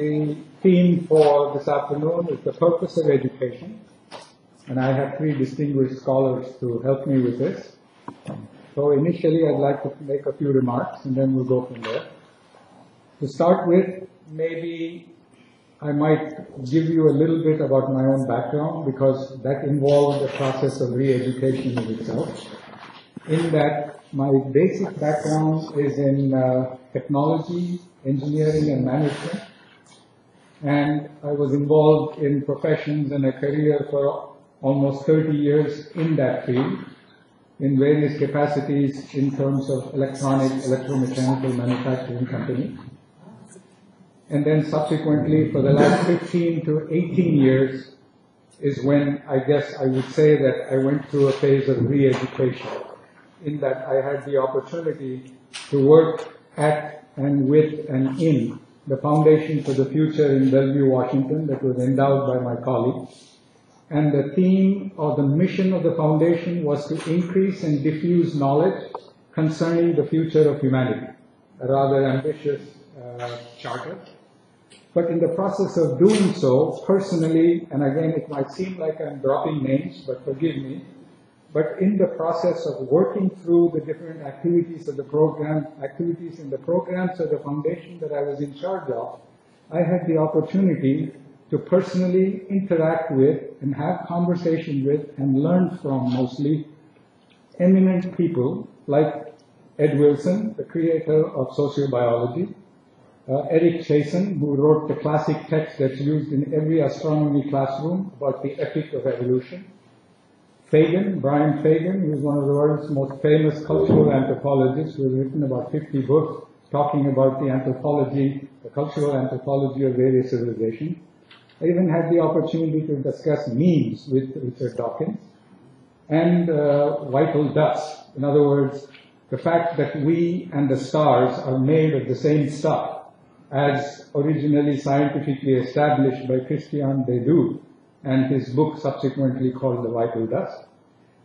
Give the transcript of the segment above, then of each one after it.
The theme for this afternoon is the purpose of education, and I have three distinguished scholars to help me with this. So initially, I'd like to make a few remarks, and then we'll go from there. To start with, maybe I might give you a little bit about my own background because that involved the process of re-education in itself. In that, my basic background is in uh, technology, engineering, and management and I was involved in professions and a career for almost 30 years in that field in various capacities in terms of electronic, electromechanical manufacturing company. And then subsequently for the last 15 to 18 years is when I guess I would say that I went through a phase of re-education in that I had the opportunity to work at and with and in the Foundation for the Future in Bellevue, Washington, that was endowed by my colleague. And the theme or the mission of the foundation was to increase and diffuse knowledge concerning the future of humanity. A rather ambitious uh, charter. But in the process of doing so, personally, and again, it might seem like I'm dropping names, but forgive me, but in the process of working through the different activities of the program, activities in the programs of the foundation that I was in charge of, I had the opportunity to personally interact with and have conversation with and learn from mostly eminent people like Ed Wilson, the creator of sociobiology, uh, Eric Chaisson, who wrote the classic text that's used in every astronomy classroom about the epic of evolution, Fagan, Brian Fagan, who is one of the world's most famous cultural anthropologists, who has written about 50 books talking about the anthropology, the cultural anthropology of various civilizations. I even had the opportunity to discuss memes with Richard Dawkins and uh, vital dust. In other words, the fact that we and the stars are made of the same stuff as originally scientifically established by Christian de Duve and his book subsequently called The Vital Dust.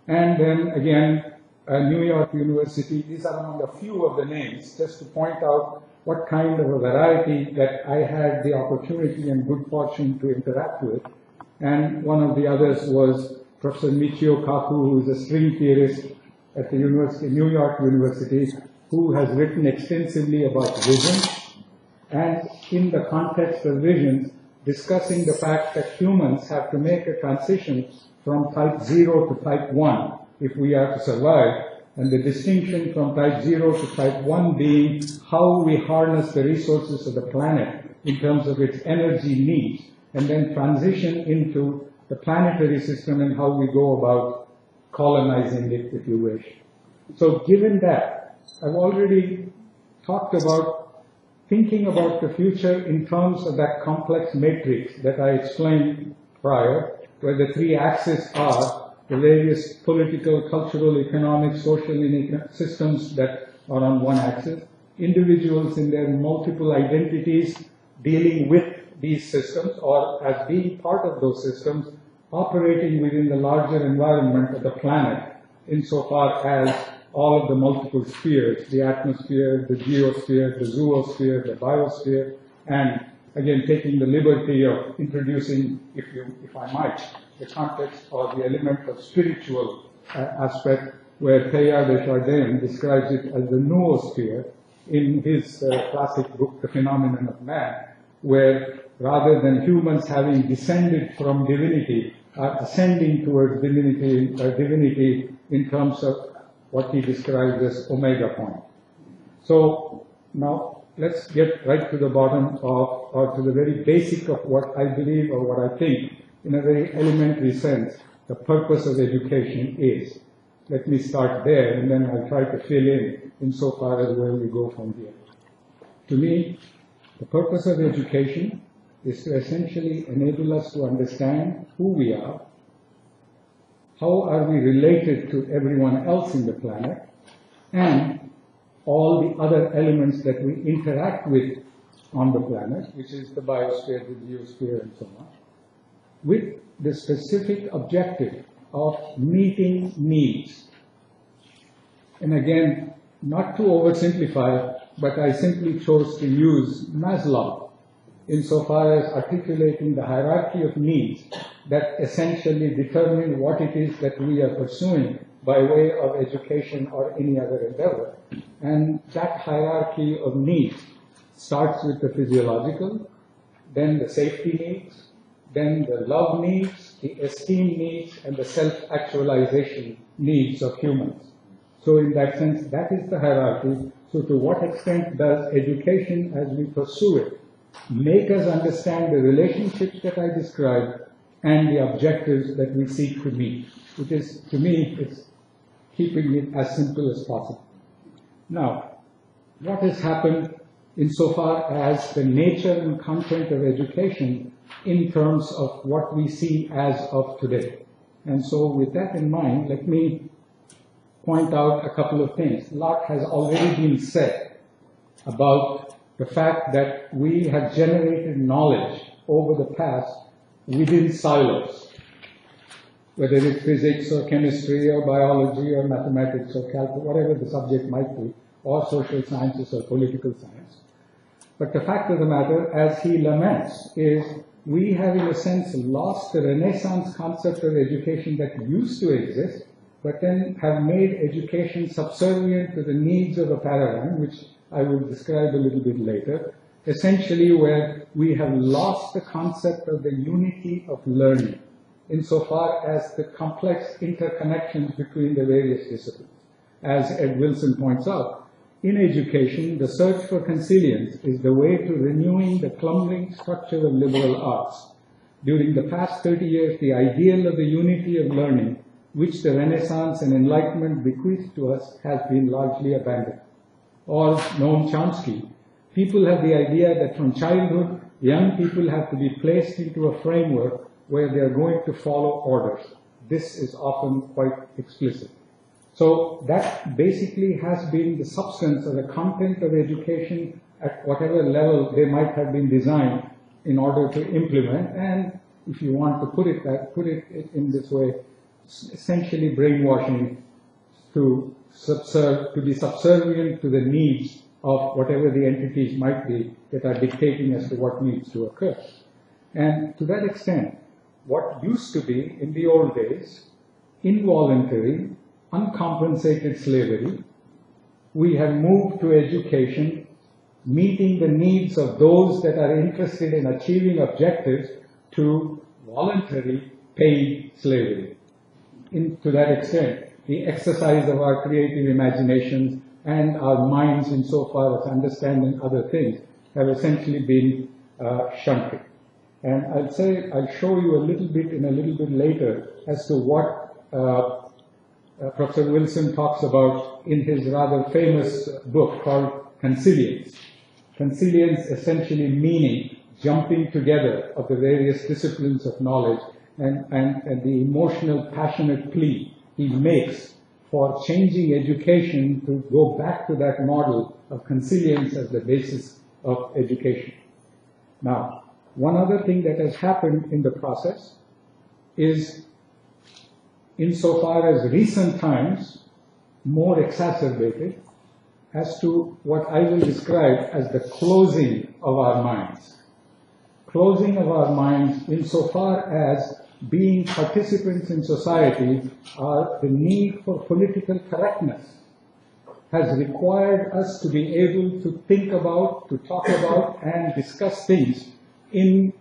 And then again, uh, New York University, these are among a few of the names, just to point out what kind of a variety that I had the opportunity and good fortune to interact with. And one of the others was Professor Michio Kaku, who is a string theorist at the University, New York University, who has written extensively about vision. And in the context of visions, discussing the fact that humans have to make a transition from type 0 to type 1 if we are to survive, and the distinction from type 0 to type 1 being how we harness the resources of the planet in terms of its energy needs, and then transition into the planetary system and how we go about colonizing it, if you wish. So given that, I've already talked about thinking about the future in terms of that complex matrix that I explained prior, where the three axes are the various political, cultural, economic, social systems that are on one axis, individuals in their multiple identities dealing with these systems or as being part of those systems, operating within the larger environment of the planet insofar as all of the multiple spheres, the atmosphere, the geosphere, the zoosphere, the biosphere, and again taking the liberty of introducing, if you, if I might, the context or the element of spiritual uh, aspect, where Teilhard de describes it as the noosphere in his uh, classic book, The Phenomenon of Man, where rather than humans having descended from divinity, are ascending towards divinity, uh, divinity in terms of what he describes as omega point. So now let's get right to the bottom of, or to the very basic of what I believe or what I think, in a very elementary sense, the purpose of education is. Let me start there and then I'll try to fill in insofar as where we go from here. To me, the purpose of education is to essentially enable us to understand who we are, how are we related to everyone else in the planet, and all the other elements that we interact with on the planet, which is the biosphere, the geosphere, and so on, with the specific objective of meeting needs. And again, not to oversimplify, but I simply chose to use Maslow insofar as articulating the hierarchy of needs that essentially determine what it is that we are pursuing by way of education or any other endeavor. And that hierarchy of needs starts with the physiological, then the safety needs, then the love needs, the esteem needs, and the self-actualization needs of humans. So in that sense, that is the hierarchy. So to what extent does education as we pursue it make us understand the relationships that I described and the objectives that we seek to meet? Which is, to me, it's keeping it as simple as possible. Now, what has happened insofar as the nature and content of education in terms of what we see as of today. And so with that in mind, let me point out a couple of things. A lot has already been said about the fact that we have generated knowledge over the past within silos, whether it's physics or chemistry or biology or mathematics or calculus, whatever the subject might be, or social sciences or political science. But the fact of the matter, as he laments, is we have in a sense lost the Renaissance concept of education that used to exist, but then have made education subservient to the needs of a paradigm, which I will describe a little bit later, essentially where we have lost the concept of the unity of learning insofar as the complex interconnections between the various disciplines. As Ed Wilson points out, in education, the search for consilience is the way to renewing the crumbling structure of liberal arts. During the past 30 years, the ideal of the unity of learning, which the Renaissance and Enlightenment bequeathed to us, has been largely abandoned. Or Noam Chomsky, people have the idea that from childhood, young people have to be placed into a framework where they are going to follow orders. This is often quite explicit. So that basically has been the substance or the content of education at whatever level they might have been designed in order to implement. And if you want to put it that, put it in this way, essentially brainwashing to subserve, to be subservient to the needs of whatever the entities might be that are dictating as to what needs to occur. And to that extent, what used to be in the old days involuntary uncompensated slavery, we have moved to education, meeting the needs of those that are interested in achieving objectives to voluntary paid slavery. In, to that extent, the exercise of our creative imaginations and our minds insofar as understanding other things have essentially been uh, shunted. And I'll say, I'll show you a little bit in a little bit later as to what uh, uh, Professor Wilson talks about in his rather famous book called Consilience. Consilience essentially meaning jumping together of the various disciplines of knowledge and, and, and the emotional, passionate plea he makes for changing education to go back to that model of consilience as the basis of education. Now, one other thing that has happened in the process is insofar as recent times more exacerbated as to what I will describe as the closing of our minds. Closing of our minds insofar as being participants in society the need for political correctness has required us to be able to think about, to talk about, and discuss things in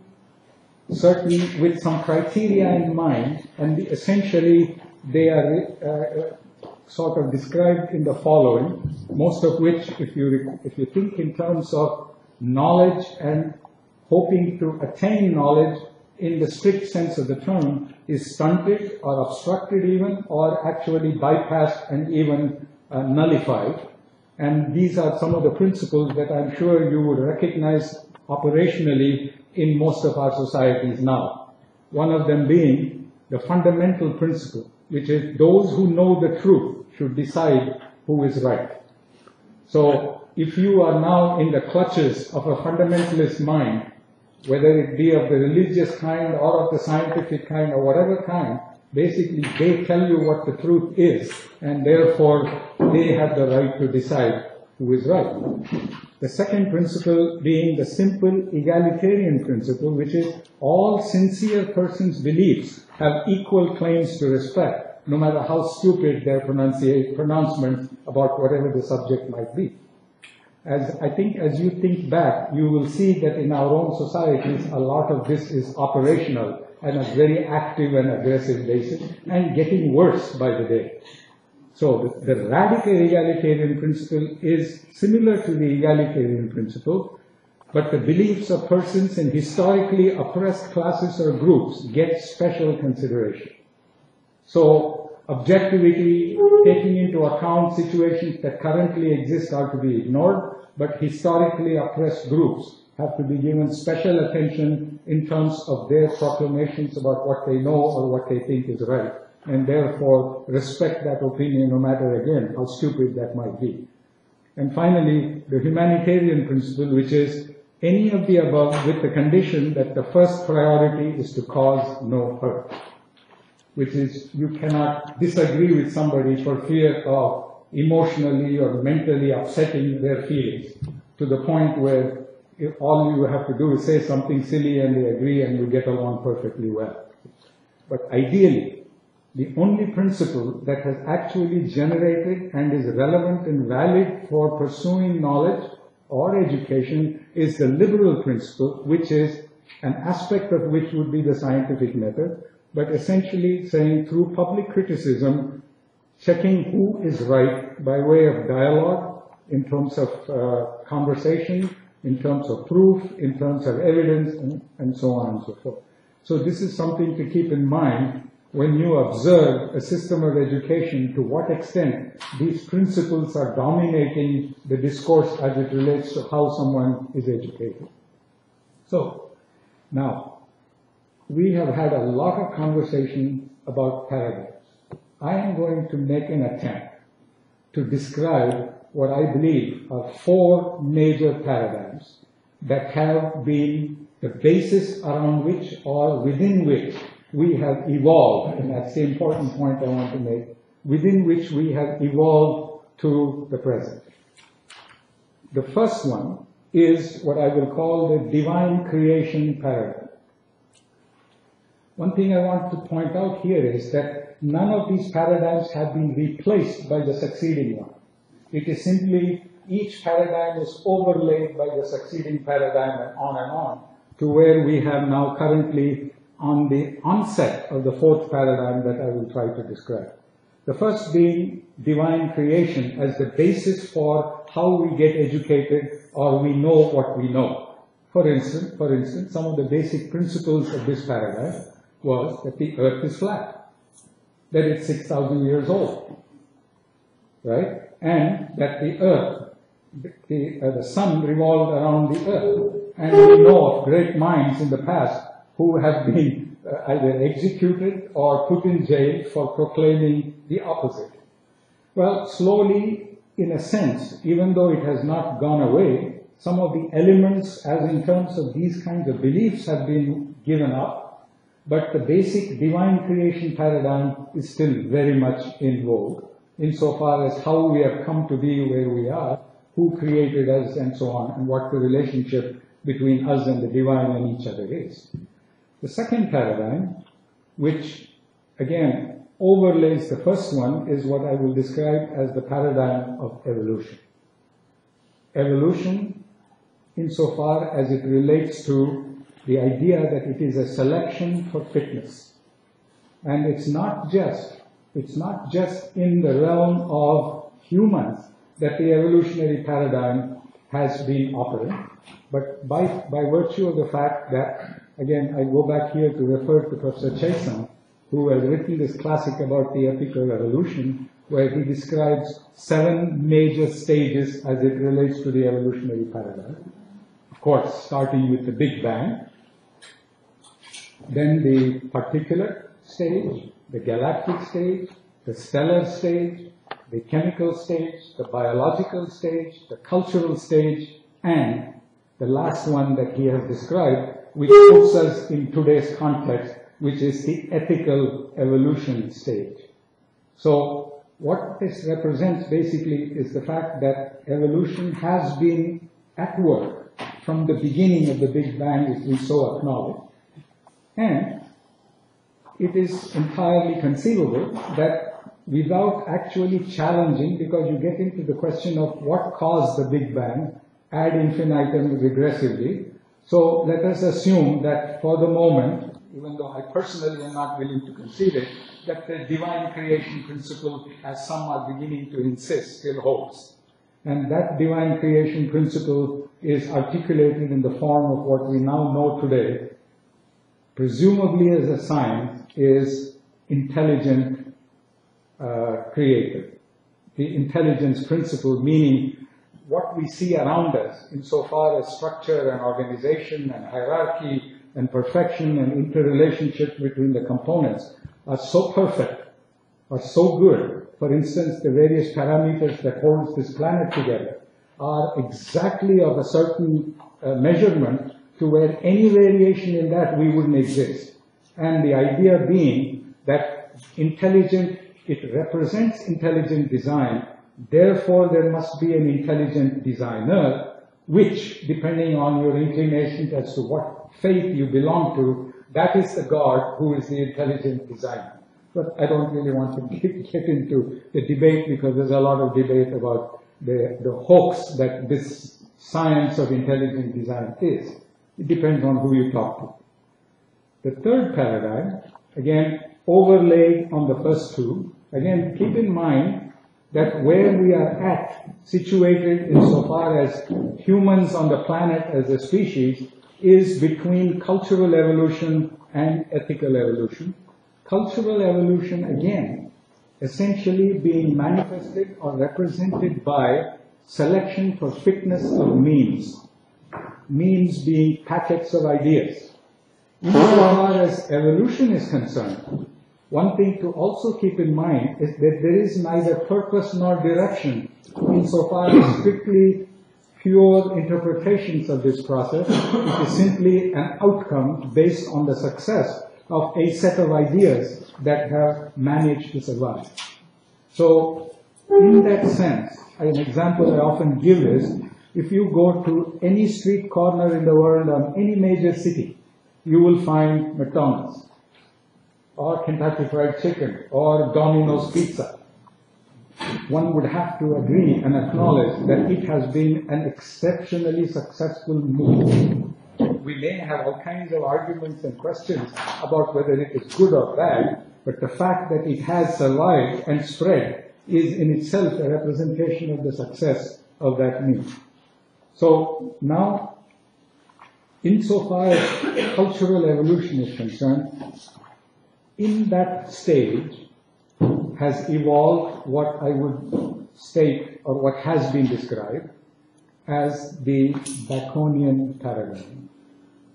certainly with some criteria in mind, and essentially they are uh, sort of described in the following, most of which, if you, if you think in terms of knowledge and hoping to attain knowledge in the strict sense of the term, is stunted or obstructed even, or actually bypassed and even uh, nullified. And these are some of the principles that I'm sure you would recognize operationally in most of our societies now. One of them being the fundamental principle, which is those who know the truth should decide who is right. So if you are now in the clutches of a fundamentalist mind, whether it be of the religious kind or of the scientific kind or whatever kind, basically they tell you what the truth is and therefore they have the right to decide who is right. The second principle being the simple egalitarian principle, which is all sincere persons' beliefs have equal claims to respect, no matter how stupid their pronouncements about whatever the subject might be. As I think as you think back, you will see that in our own societies, a lot of this is operational and a very active and aggressive basis and getting worse by the day. So the, the, radical egalitarian principle is similar to the egalitarian principle, but the beliefs of persons in historically oppressed classes or groups get special consideration. So objectivity, taking into account situations that currently exist are to be ignored, but historically oppressed groups have to be given special attention in terms of their proclamations about what they know or what they think is right and therefore respect that opinion no matter again how stupid that might be. And finally, the humanitarian principle, which is any of the above with the condition that the first priority is to cause no hurt, which is you cannot disagree with somebody for fear of emotionally or mentally upsetting their feelings to the point where all you have to do is say something silly and they agree and you get along perfectly well. But ideally, the only principle that has actually generated and is relevant and valid for pursuing knowledge or education is the liberal principle, which is an aspect of which would be the scientific method, but essentially saying through public criticism, checking who is right by way of dialogue in terms of uh, conversation, in terms of proof, in terms of evidence, and, and so on and so forth. So this is something to keep in mind when you observe a system of education to what extent these principles are dominating the discourse as it relates to how someone is educated. So, now, we have had a lot of conversation about paradigms. I am going to make an attempt to describe what I believe are four major paradigms that have been the basis around which or within which we have evolved, and that's the important point I want to make, within which we have evolved to the present. The first one is what I will call the divine creation paradigm. One thing I want to point out here is that none of these paradigms have been replaced by the succeeding one. It is simply each paradigm is overlaid by the succeeding paradigm and on and on to where we have now currently on the onset of the fourth paradigm that I will try to describe. The first being divine creation as the basis for how we get educated or we know what we know. For instance, for instance, some of the basic principles of this paradigm was that the earth is flat, that it's 6,000 years old, right? And that the earth, the, uh, the sun revolved around the earth. And we know of great minds in the past who have been uh, either executed or put in jail for proclaiming the opposite. Well, slowly, in a sense, even though it has not gone away, some of the elements, as in terms of these kinds of beliefs, have been given up, but the basic divine creation paradigm is still very much in vogue, insofar as how we have come to be where we are, who created us, and so on, and what the relationship between us and the divine and each other is. The second paradigm, which again overlays the first one, is what I will describe as the paradigm of evolution. Evolution, insofar as it relates to the idea that it is a selection for fitness. And it's not just, it's not just in the realm of humans that the evolutionary paradigm has been operating, but by, by virtue of the fact that Again, I go back here to refer to Professor Chaisson, who has written this classic about the ethical evolution, where he describes seven major stages as it relates to the evolutionary paradigm. Of course, starting with the Big Bang, then the particulate stage, the galactic stage, the stellar stage, the chemical stage, the biological stage, the cultural stage, and the last one that he has described, which puts us in today's context, which is the ethical evolution stage. So what this represents basically is the fact that evolution has been at work from the beginning of the Big Bang, if we so acknowledge. And it is entirely conceivable that without actually challenging, because you get into the question of what caused the Big Bang ad infinitum regressively. So let us assume that for the moment, even though I personally am not willing to concede it, that the divine creation principle, as some are beginning to insist, still holds. And that divine creation principle is articulated in the form of what we now know today, presumably as a science, is intelligent uh, creator. The intelligence principle, meaning what we see around us insofar as structure and organization and hierarchy and perfection and interrelationship between the components are so perfect, are so good. For instance, the various parameters that holds this planet together are exactly of a certain uh, measurement to where any variation in that we wouldn't exist. And the idea being that intelligent, it represents intelligent design, therefore there must be an intelligent designer, which, depending on your inclination as to what faith you belong to, that is the God who is the intelligent designer. But I don't really want to get, get into the debate because there's a lot of debate about the, the hoax that this science of intelligent design is. It depends on who you talk to. The third paradigm, again, overlaid on the first two, again, keep in mind that where we are at, situated insofar as humans on the planet as a species, is between cultural evolution and ethical evolution. Cultural evolution, again, essentially being manifested or represented by selection for fitness of memes. Memes being packets of ideas. Insofar as evolution is concerned, one thing to also keep in mind is that there is neither purpose nor direction insofar as strictly pure interpretations of this process. It is simply an outcome based on the success of a set of ideas that have managed to survive. So, in that sense, an example I often give is, if you go to any street corner in the world or any major city, you will find McDonald's, or Kentucky Fried Chicken, or Domino's Pizza one would have to agree and acknowledge that it has been an exceptionally successful move. We may have all kinds of arguments and questions about whether it is good or bad, but the fact that it has survived and spread is in itself a representation of the success of that move. So now, insofar as cultural evolution is concerned, in that stage, has evolved what I would state, or what has been described, as the Baconian paradigm.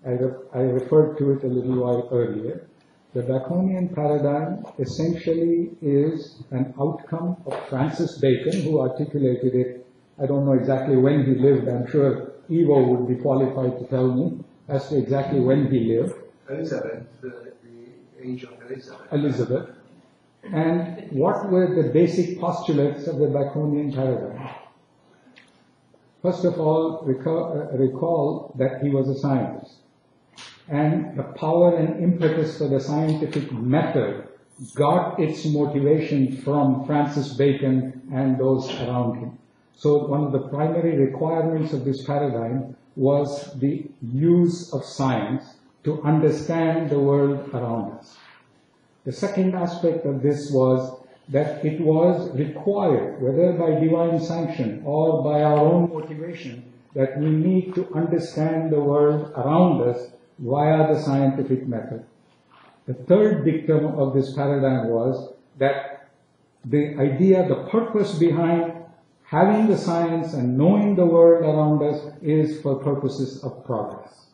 I, re I referred to it a little while earlier. The Baconian paradigm essentially is an outcome of Francis Bacon, who articulated it. I don't know exactly when he lived. I'm sure Ivo would be qualified to tell me as to exactly when he lived. Elizabeth, the, the age of Elizabeth. Elizabeth. And what were the basic postulates of the Baconian paradigm? First of all, recall, uh, recall that he was a scientist. And the power and impetus for the scientific method got its motivation from Francis Bacon and those around him. So one of the primary requirements of this paradigm was the use of science to understand the world around us. The second aspect of this was that it was required, whether by divine sanction or by our own motivation, that we need to understand the world around us via the scientific method. The third dictum of this paradigm was that the idea, the purpose behind having the science and knowing the world around us is for purposes of progress.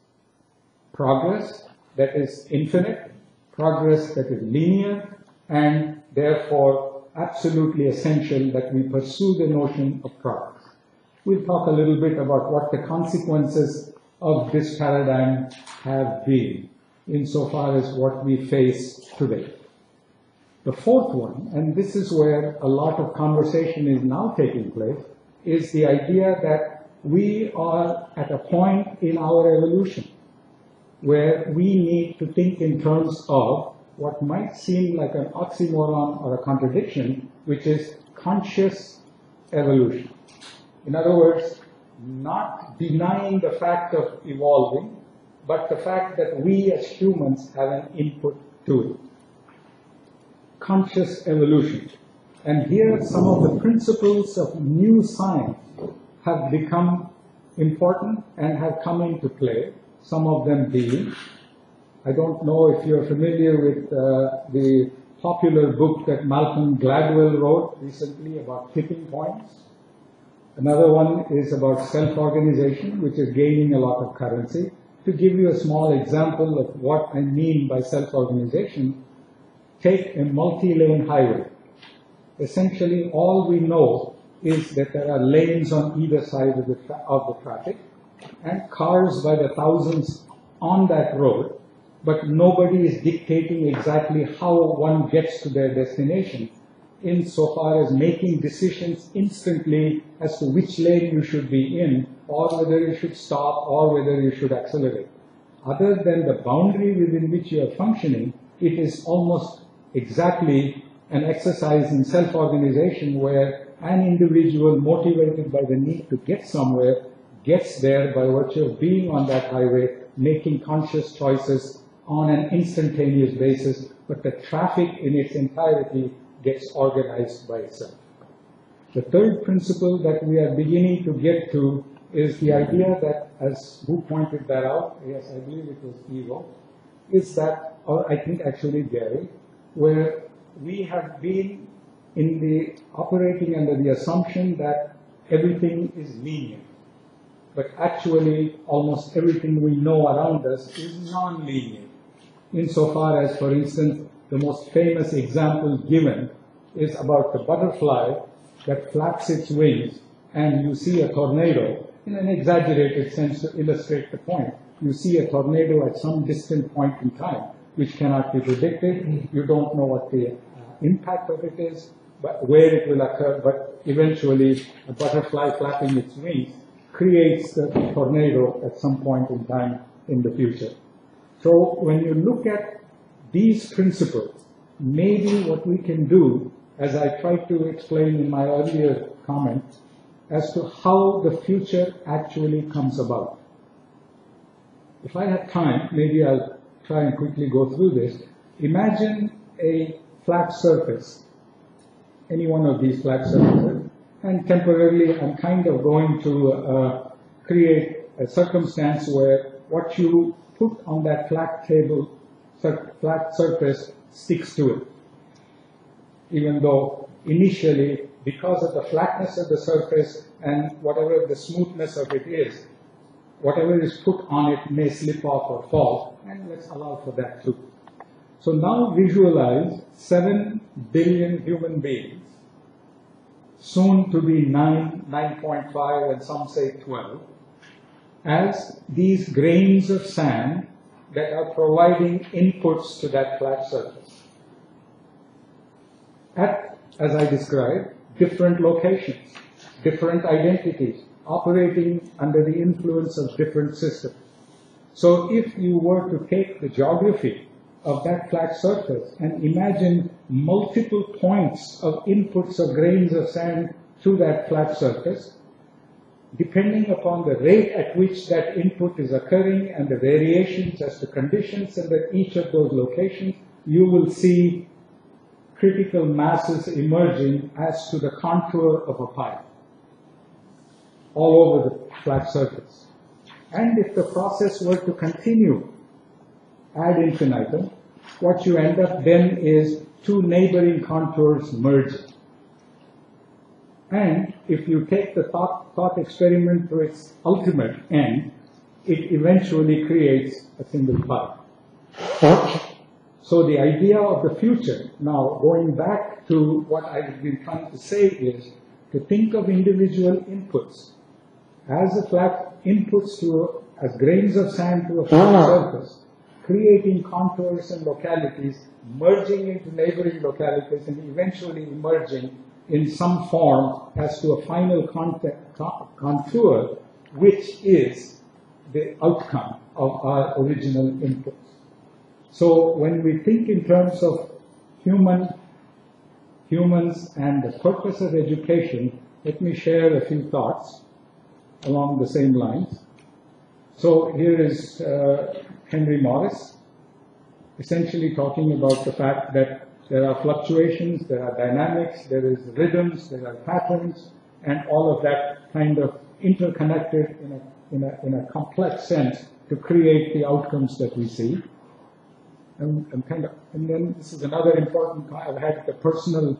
Progress that is infinite, progress that is linear and therefore absolutely essential that we pursue the notion of progress. We'll talk a little bit about what the consequences of this paradigm have been insofar as what we face today. The fourth one, and this is where a lot of conversation is now taking place, is the idea that we are at a point in our evolution where we need to think in terms of what might seem like an oxymoron or a contradiction, which is conscious evolution. In other words, not denying the fact of evolving, but the fact that we as humans have an input to it. Conscious evolution. And here some of the principles of new science have become important and have come into play, some of them being, I don't know if you're familiar with uh, the popular book that Malcolm Gladwell wrote recently about tipping points. Another one is about self-organization, which is gaining a lot of currency. To give you a small example of what I mean by self-organization, take a multi-lane highway. Essentially, all we know is that there are lanes on either side of the, of the traffic and cars by the thousands on that road, but nobody is dictating exactly how one gets to their destination insofar as making decisions instantly as to which lane you should be in or whether you should stop or whether you should accelerate. Other than the boundary within which you are functioning, it is almost exactly an exercise in self-organization where an individual motivated by the need to get somewhere gets there by virtue of being on that highway, making conscious choices on an instantaneous basis, but the traffic in its entirety gets organized by itself. The third principle that we are beginning to get to is the idea that, as who pointed that out, yes, I believe it was Ivo, is that, or I think actually Gary, where we have been in the operating under the assumption that everything is linear. But actually, almost everything we know around us is non-linear. Insofar as, for instance, the most famous example given is about the butterfly that flaps its wings and you see a tornado in an exaggerated sense to illustrate the point. You see a tornado at some distant point in time, which cannot be predicted. You don't know what the uh, impact of it is, but where it will occur, but eventually a butterfly flapping its wings creates the tornado at some point in time in the future. So when you look at these principles, maybe what we can do, as I tried to explain in my earlier comment, as to how the future actually comes about. If I have time, maybe I'll try and quickly go through this. Imagine a flat surface, any one of these flat surfaces, and temporarily I'm kind of going to uh, create a circumstance where what you put on that flat table, flat surface sticks to it. Even though initially, because of the flatness of the surface and whatever the smoothness of it is, whatever is put on it may slip off or fall, and let's allow for that too. So now visualize 7 billion human beings, soon to be 9, 9.5, and some say 12, as these grains of sand that are providing inputs to that flat surface. At, as I described, different locations, different identities, operating under the influence of different systems. So if you were to take the geography of that flat surface and imagine multiple points of inputs of grains of sand through that flat surface, depending upon the rate at which that input is occurring and the variations as to conditions and at each of those locations, you will see critical masses emerging as to the contour of a pipe all over the flat surface. And if the process were to continue ad infinitum, what you end up then is two neighboring contours merging. And if you take the thought, thought experiment to its ultimate end, it eventually creates a single pipe. So the idea of the future, now going back to what I've been trying to say is to think of individual inputs as a flat inputs to as grains of sand to a flat ah. surface creating contours and localities, merging into neighboring localities, and eventually emerging in some form as to a final contact, contour, which is the outcome of our original inputs. So when we think in terms of human, humans and the purpose of education, let me share a few thoughts along the same lines. So here is uh, Henry Morris, essentially talking about the fact that there are fluctuations, there are dynamics, there is rhythms, there are patterns, and all of that kind of interconnected in a, in a, in a complex sense to create the outcomes that we see. And, and kind of, and then this is another important. I've had the personal,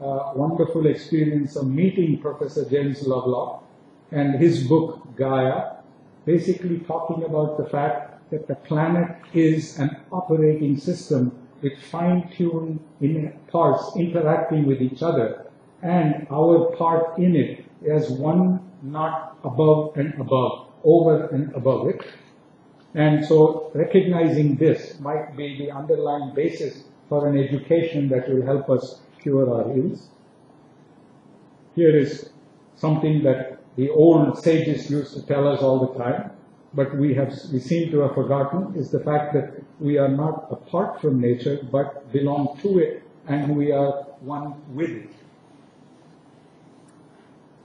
uh, wonderful experience of meeting Professor James Lovelock and his book Gaia, basically talking about the fact that the planet is an operating system with fine-tuned in parts interacting with each other, and our part in it is one not above and above, over and above it. And so recognizing this might be the underlying basis for an education that will help us cure our ills. Here is something that the old sages used to tell us all the time, but we have we seem to have forgotten is the fact that we are not apart from nature but belong to it and we are one with it.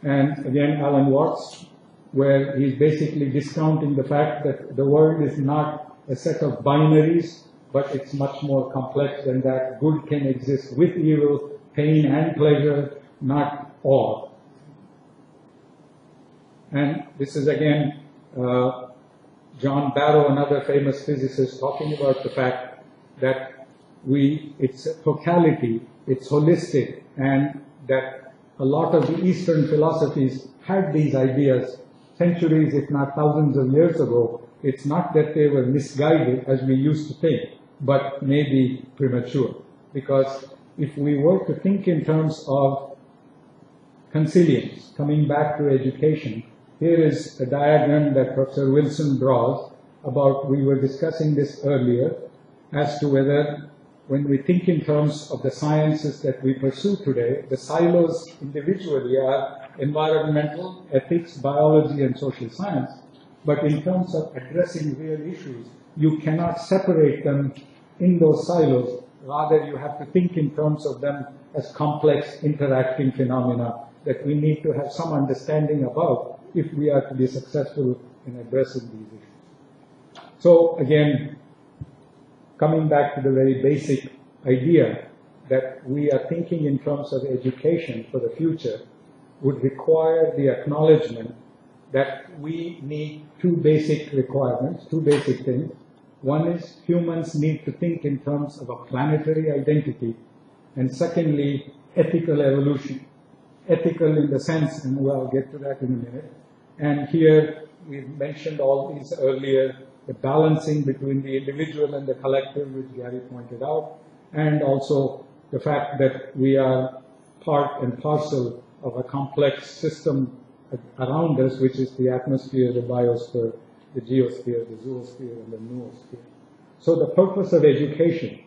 And again, Alan Watts, where he's basically discounting the fact that the world is not a set of binaries, but it's much more complex than that. Good can exist with evil, pain and pleasure, not all. And this is again uh, John Barrow, another famous physicist, talking about the fact that we, it's totality, it's holistic, and that a lot of the Eastern philosophies had these ideas centuries, if not thousands of years ago. It's not that they were misguided as we used to think, but maybe premature. Because if we were to think in terms of consilience, coming back to education, here is a diagram that Professor Wilson draws about, we were discussing this earlier, as to whether when we think in terms of the sciences that we pursue today, the silos individually are environmental, ethics, biology, and social science. But in terms of addressing real issues, you cannot separate them in those silos. Rather, you have to think in terms of them as complex interacting phenomena that we need to have some understanding about if we are to be successful in addressing these issues. So again, coming back to the very basic idea that we are thinking in terms of education for the future would require the acknowledgement that we need two basic requirements, two basic things. One is humans need to think in terms of a planetary identity, and secondly, ethical evolution. Ethical in the sense, and I'll get to that in a minute, and here we've mentioned all these earlier, the balancing between the individual and the collective, which Gary pointed out, and also the fact that we are part and parcel of a complex system around us, which is the atmosphere, the biosphere, the geosphere, the zoosphere, and the noosphere. So the purpose of education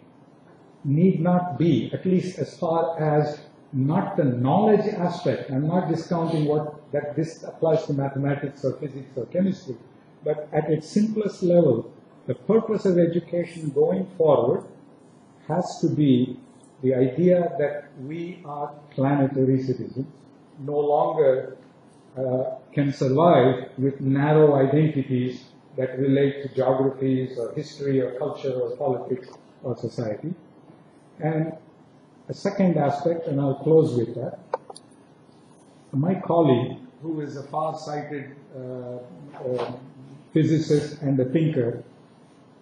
need not be, at least as far as not the knowledge aspect. I'm not discounting what that this applies to mathematics or physics or chemistry, but at its simplest level, the purpose of education going forward has to be the idea that we are planetary citizens, no longer uh, can survive with narrow identities that relate to geographies or history or culture or politics or society. And a second aspect, and I'll close with that. My colleague, who is a far-sighted uh, uh, physicist and a thinker,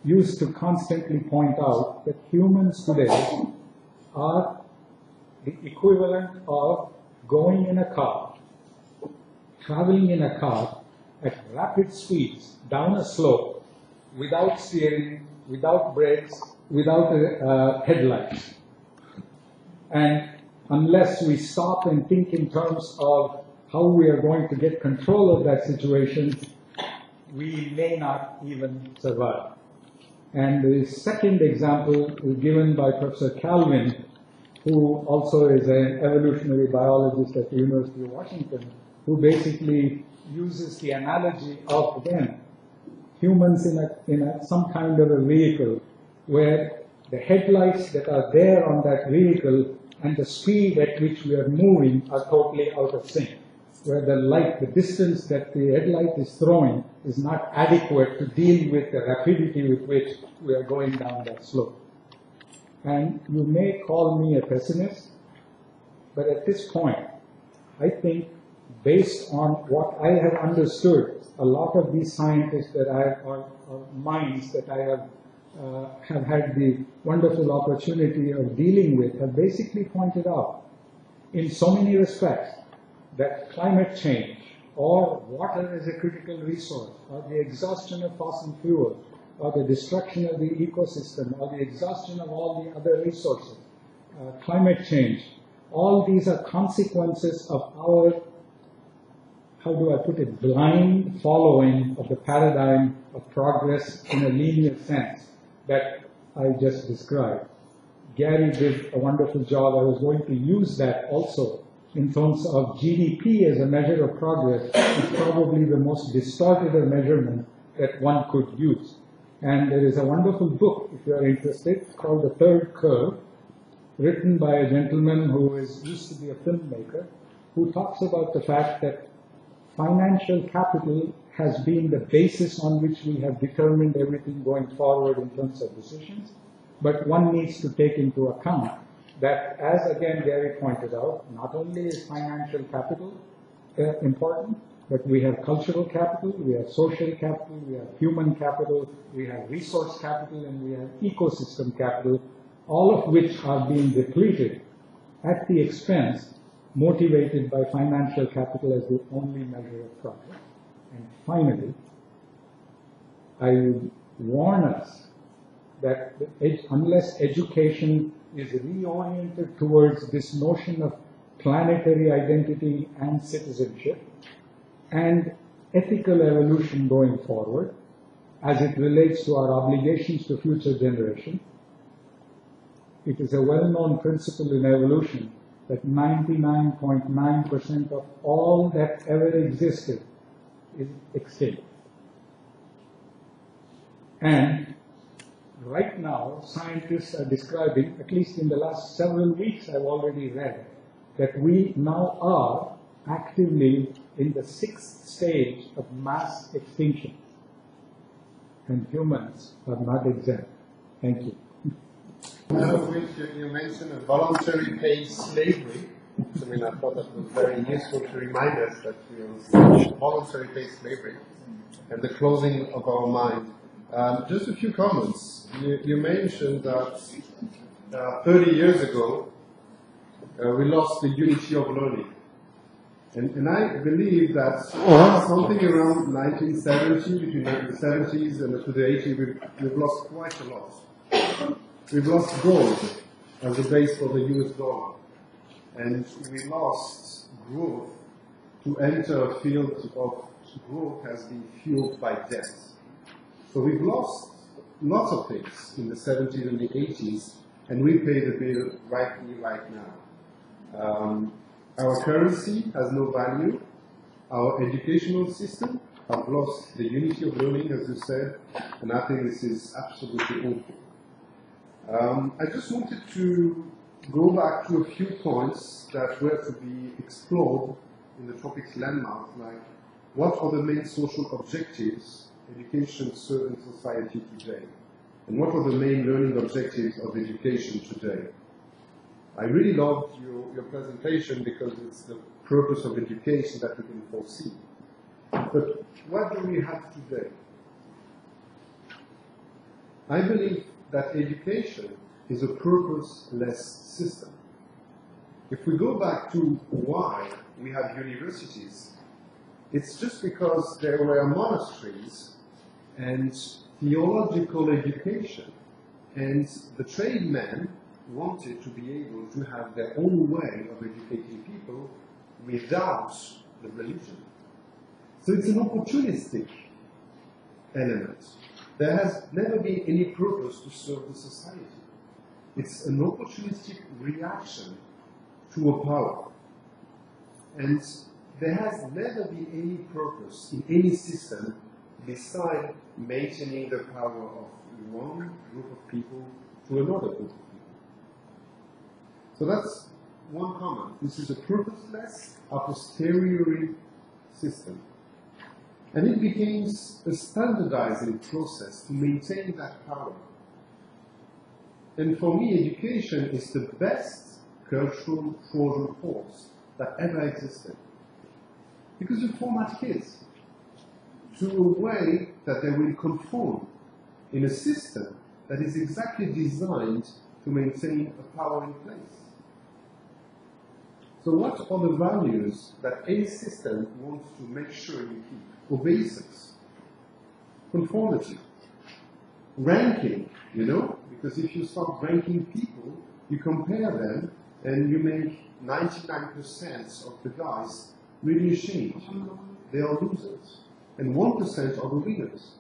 used to constantly point out that humans today are the equivalent of going in a car, traveling in a car at rapid speeds down a slope without steering, without brakes, without uh, headlights. And unless we stop and think in terms of how we are going to get control of that situation, we may not even survive. And the second example is given by Professor Calvin, who also is an evolutionary biologist at the University of Washington, who basically uses the analogy of, again, humans in, a, in a, some kind of a vehicle where the headlights that are there on that vehicle and the speed at which we are moving are totally out of sync where the light, the distance that the headlight is throwing is not adequate to deal with the rapidity with which we are going down that slope. And you may call me a pessimist, but at this point, I think based on what I have understood, a lot of these scientists that I, or, or minds that I have, uh, have had the wonderful opportunity of dealing with have basically pointed out in so many respects that climate change or water as a critical resource or the exhaustion of fossil fuels or the destruction of the ecosystem or the exhaustion of all the other resources, uh, climate change, all these are consequences of our, how do I put it, blind following of the paradigm of progress in a linear sense that I just described. Gary did a wonderful job. I was going to use that also in terms of GDP as a measure of progress is probably the most distorted measurement that one could use. And there is a wonderful book, if you are interested, called The Third Curve, written by a gentleman who is used to be a filmmaker, who talks about the fact that financial capital has been the basis on which we have determined everything going forward in terms of decisions. But one needs to take into account that, as again Gary pointed out, not only is financial capital uh, important, but we have cultural capital, we have social capital, we have human capital, we have resource capital, and we have ecosystem capital, all of which are being depleted at the expense, motivated by financial capital as the only measure of progress. And finally, I warn us that unless education is reoriented towards this notion of planetary identity and citizenship and ethical evolution going forward as it relates to our obligations to future generations. It is a well-known principle in evolution that 99.9% of all that ever existed is extinct. And right now, scientists are describing, at least in the last several weeks I've already read, that we now are actively in the sixth stage of mass extinction. And humans are not exempt. Thank you. One of which you mentioned a voluntary paid slavery. I mean, I thought that was very useful to remind us that we are voluntary paid slavery and the closing of our mind. Um, just a few comments. You, you mentioned that uh, 30 years ago uh, we lost the unity of learning. And, and I believe that something around 1970, between the 70s and the 80s, we've, we've lost quite a lot. We've lost gold as a base for the US dollar. And we lost growth to enter a field of growth has been fueled by debt. So we've lost lots of things in the 70s and the 80s, and we pay the bill right right now. Um, our currency has no value. Our educational system have lost the unity of learning, as you said, and I think this is absolutely awful. Um, I just wanted to go back to a few points that were to be explored in the topic's landmark, like what are the main social objectives education serve in society today? And what are the main learning objectives of education today? I really loved your, your presentation because it's the purpose of education that we can foresee. But what do we have today? I believe that education is a purposeless system. If we go back to why we have universities, it's just because there were monasteries and theological education. And the tradesmen wanted to be able to have their own way of educating people without the religion. So it's an opportunistic element. there has never been any purpose to serve the society. It's an opportunistic reaction to a power. And there has never been any purpose in any system beside maintaining the power of one group of people to another group of people. So that's one comment. This is a purposeless, a posteriori system. And it becomes a standardizing process to maintain that power. And for me, education is the best cultural Trojan horse that ever existed. Because you format kids to a way that they will conform in a system that is exactly designed to maintain a power in place. So what are the values that any system wants to make sure you keep? Obeisance, conformity, ranking, you know, because if you start ranking people, you compare them and you make 99% of the guys really ashamed. They are losers. And 1% are the winners.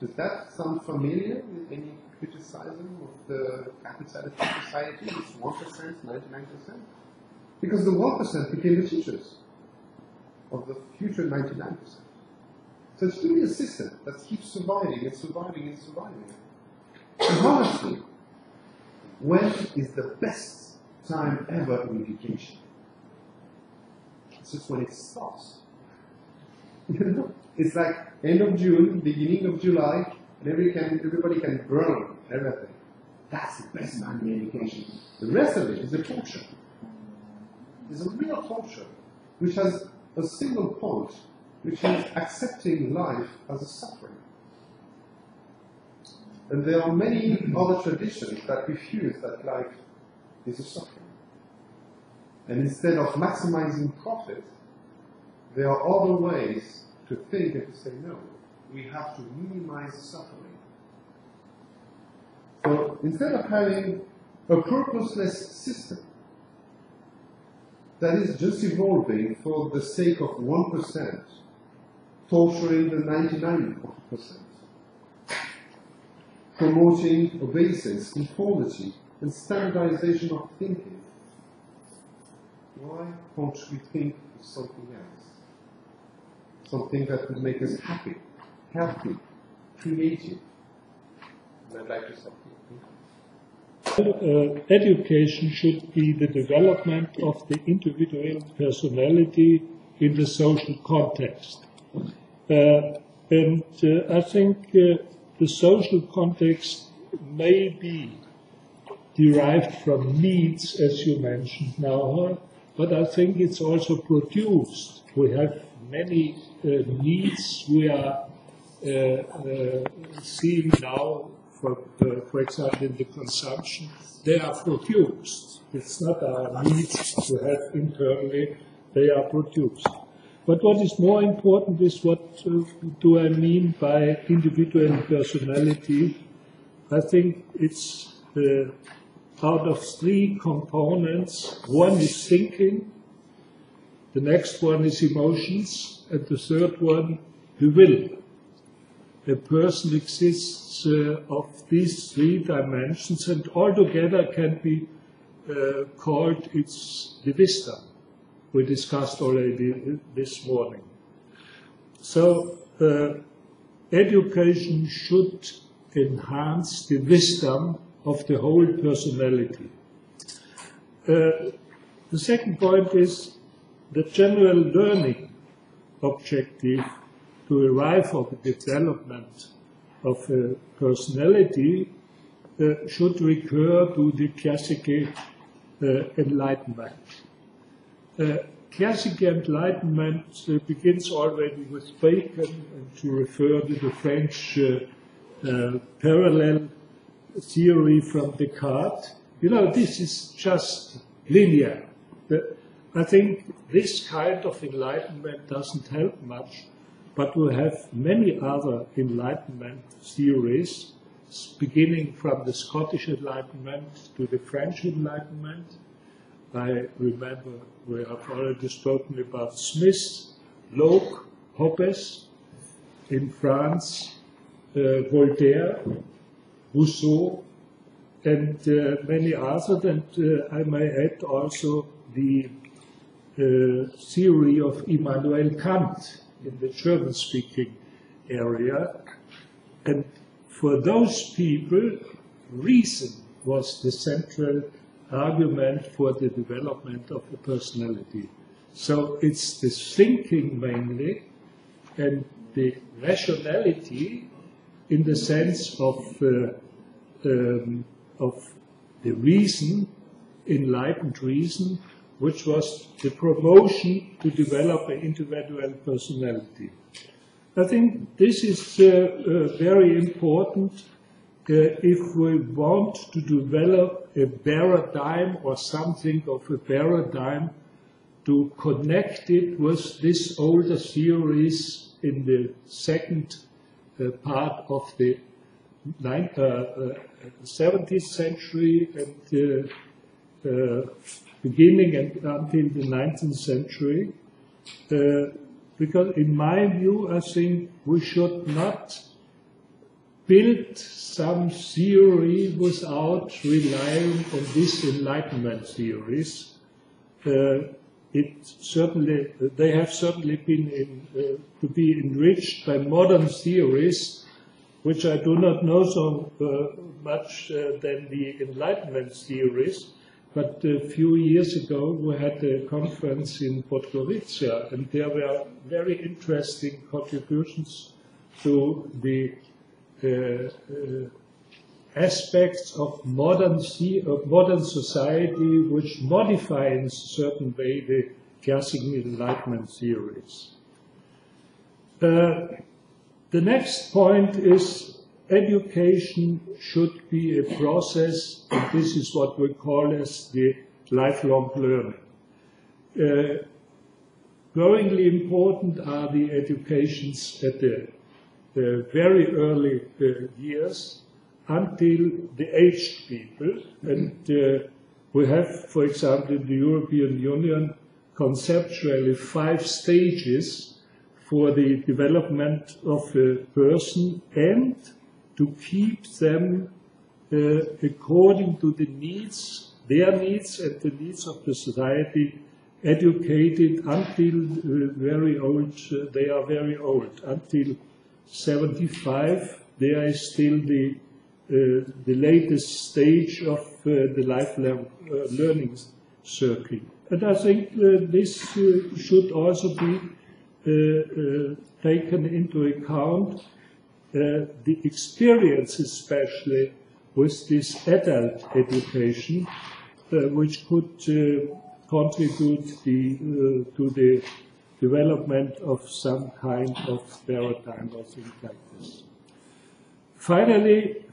Does that sound familiar with any criticism of the capitalist society? It's 1%, 99%? Because the 1% became the teachers of the future 99%. So it's really a system that keeps surviving and surviving and surviving. And honestly, when is the best time ever in education? It's just when it stops. It's like end of June, beginning of July, and every can, everybody can burn everything. That's the best in education. The rest of it is a torture. It's a real torture, which has a single point, which is accepting life as a suffering. And there are many other traditions that refuse that life is a suffering. And instead of maximizing profit, there are other ways to think and to say, no, we have to minimize suffering. So instead of having a purposeless system that is just evolving for the sake of 1%, torturing the 99%, promoting obeisance, conformity, and standardization of thinking, why can't we think of something else? Something that would make us happy, healthy, creative. And I'd like to stop here. Uh, education should be the development of the individual personality in the social context. Uh, and uh, I think uh, the social context may be derived from needs, as you mentioned now, but I think it's also produced. We have many uh, needs we are uh, uh, seeing now, for, for example, in the consumption. They are produced. It's not our needs to have internally, they are produced. But what is more important is what uh, do I mean by individual personality? I think it's uh, out of three components. One is thinking, the next one is emotions, and the third one, the will. A person exists uh, of these three dimensions, and altogether can be uh, called its the wisdom we discussed already this morning. So, uh, education should enhance the wisdom of the whole personality. Uh, the second point is the general learning objective to arrive at the development of a personality uh, should recur to the classical uh, enlightenment. Uh, classical enlightenment uh, begins already with Bacon, and to refer to the French uh, uh, parallel theory from Descartes. You know, this is just linear. I think this kind of enlightenment doesn't help much, but we have many other enlightenment theories, beginning from the Scottish Enlightenment to the French Enlightenment. I remember we have already spoken about Smith, Locke, Hobbes, in France, uh, Voltaire, Rousseau, and uh, many others, and uh, I may add also the theory of Immanuel Kant in the German speaking area. And for those people, reason was the central argument for the development of the personality. So it's the thinking mainly and the rationality in the sense of, uh, um, of the reason, enlightened reason, which was the promotion to develop an individual personality. I think this is uh, uh, very important uh, if we want to develop a paradigm or something of a paradigm to connect it with this older theories in the second uh, part of the ninth, uh, uh, 17th century and uh, beginning and until the 19th century. because in my view, I think we should not build some theory without relying on these Enlightenment theories. Uh, it certainly, they have certainly been in, uh, to be enriched by modern theories, which I do not know so uh, much uh, than the Enlightenment theories. But a few years ago, we had a conference in Podgorica, and there were very interesting contributions to the uh, uh, aspects of modern, of modern society which modify in a certain way the classic Enlightenment theories. Uh, the next point is education should be a process, and this is what we call as the lifelong learning. Uh, growingly important are the educations at the very early uh, years until the aged people. And uh, we have, for example, in the European Union, conceptually five stages for the development of a person and to keep them uh, according to the needs, their needs and the needs of the society, educated until uh, very old, uh, they are very old, until 75, there is still the, uh, the latest stage of uh, the lifelong uh, learning circle. And I think this should also be taken into account, the experience especially with this adult education, which could contribute the, to the development of some kind of paradigm or practice. Finally,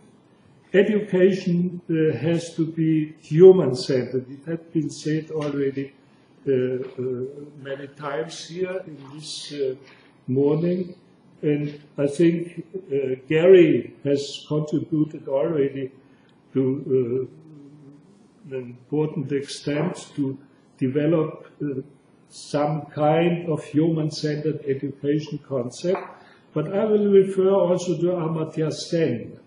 education uh, has to be human-centered. It has been said already uh, uh, many times here in this uh, morning, and I think uh, Gary has contributed already to uh, an important extent to develop some kind of human-centered education concept. But I will refer also to Amartya Sen,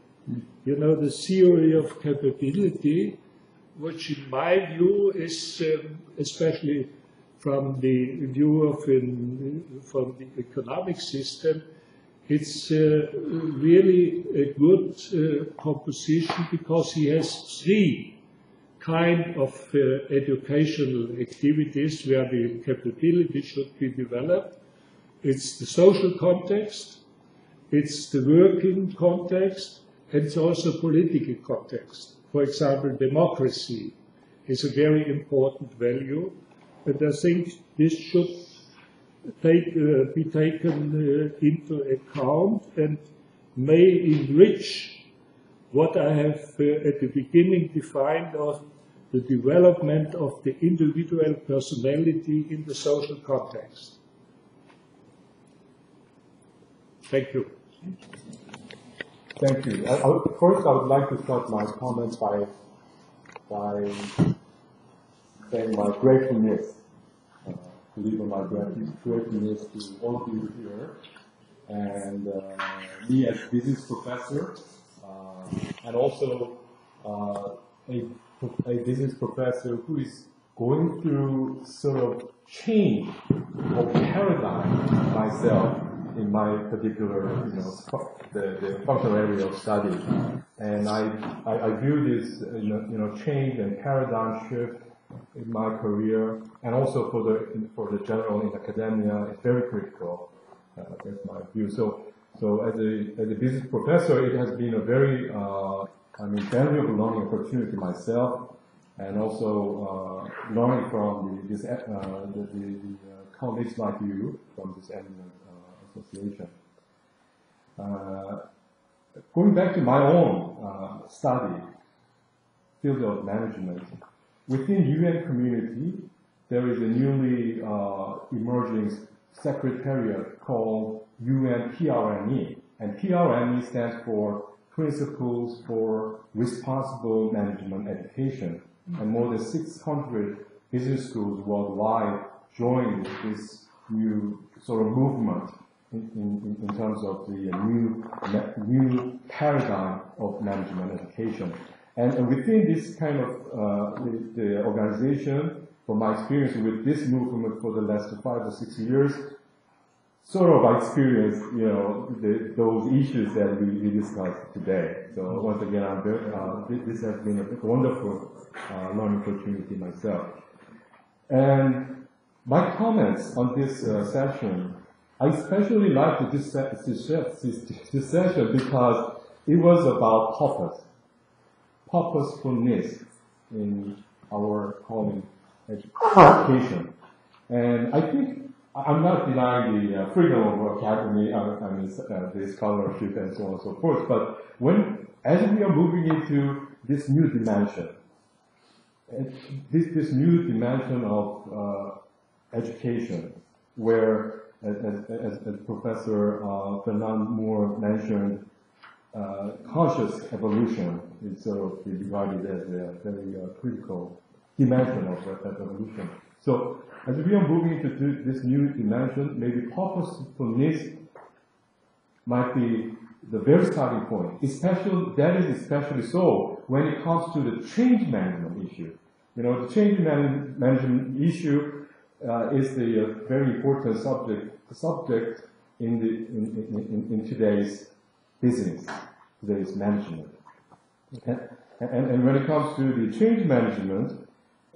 you know, the theory of capability, which in my view is, um, especially from the view of in, from the economic system, it's uh, really a good uh, composition because he has three kind of uh, educational activities where the capability should be developed. It's the social context, it's the working context, and it's also political context. For example, democracy is a very important value, and I think this should take, uh, be taken uh, into account and may enrich what I have uh, at the beginning defined as the development of the individual personality in the social context. Thank you. Thank you. I, I, first, I would like to start my comments by by saying my gratefulness, leave my gratitude to all of you here, and uh, me as business professor, uh, and also uh, a, a business professor who is going through sort of change of paradigm myself in my particular, you know, the, the functional area of study. And I, I, I view this, uh, you know, you know, change and paradigm shift in my career, and also for the, for the general in academia, is very critical. Uh, that's my view. So, so as a, as a business professor, it has been a very, uh, I mean, valuable learning opportunity myself, and also uh, learning from the, this, uh, the, the, uh, colleagues like you from this eminent uh, association. Uh, going back to my own uh, study, field of management, within UN community, there is a newly uh, emerging secretariat called UN PRME, and PRME stands for Principles for Responsible Management Education, and more than 600 business schools worldwide joined this new sort of movement in, in, in terms of the new, new paradigm of management education. And, within this kind of uh, the, the organization, from my experience with this movement for the last five or six years, sort of I experienced, you know, the, those issues that we, we discussed today. So once again, uh, this, has been a wonderful uh, learning opportunity myself. And my comments on this uh, session, I especially liked this, this, this, this session because it was about purpose, purposefulness in our calling education. And I think I'm not denying the uh, freedom of academy, uh, I mean, uh, scholarship and so on and so forth. But when, as we are moving into this new dimension, this, this new dimension of uh, education, where, as, as, as Professor uh, Velamoor mentioned, uh, conscious evolution is sort of regarded as a very uh, critical dimension of that, evolution. So as we are moving into this new dimension, maybe purposefulness might be the very starting point. Especially that is especially so when it comes to the change management issue. You know, the change man- management issue uh, is the uh, very important subject subject in the in, in, in, in today's business, today's management. And, and, when it comes to the change management,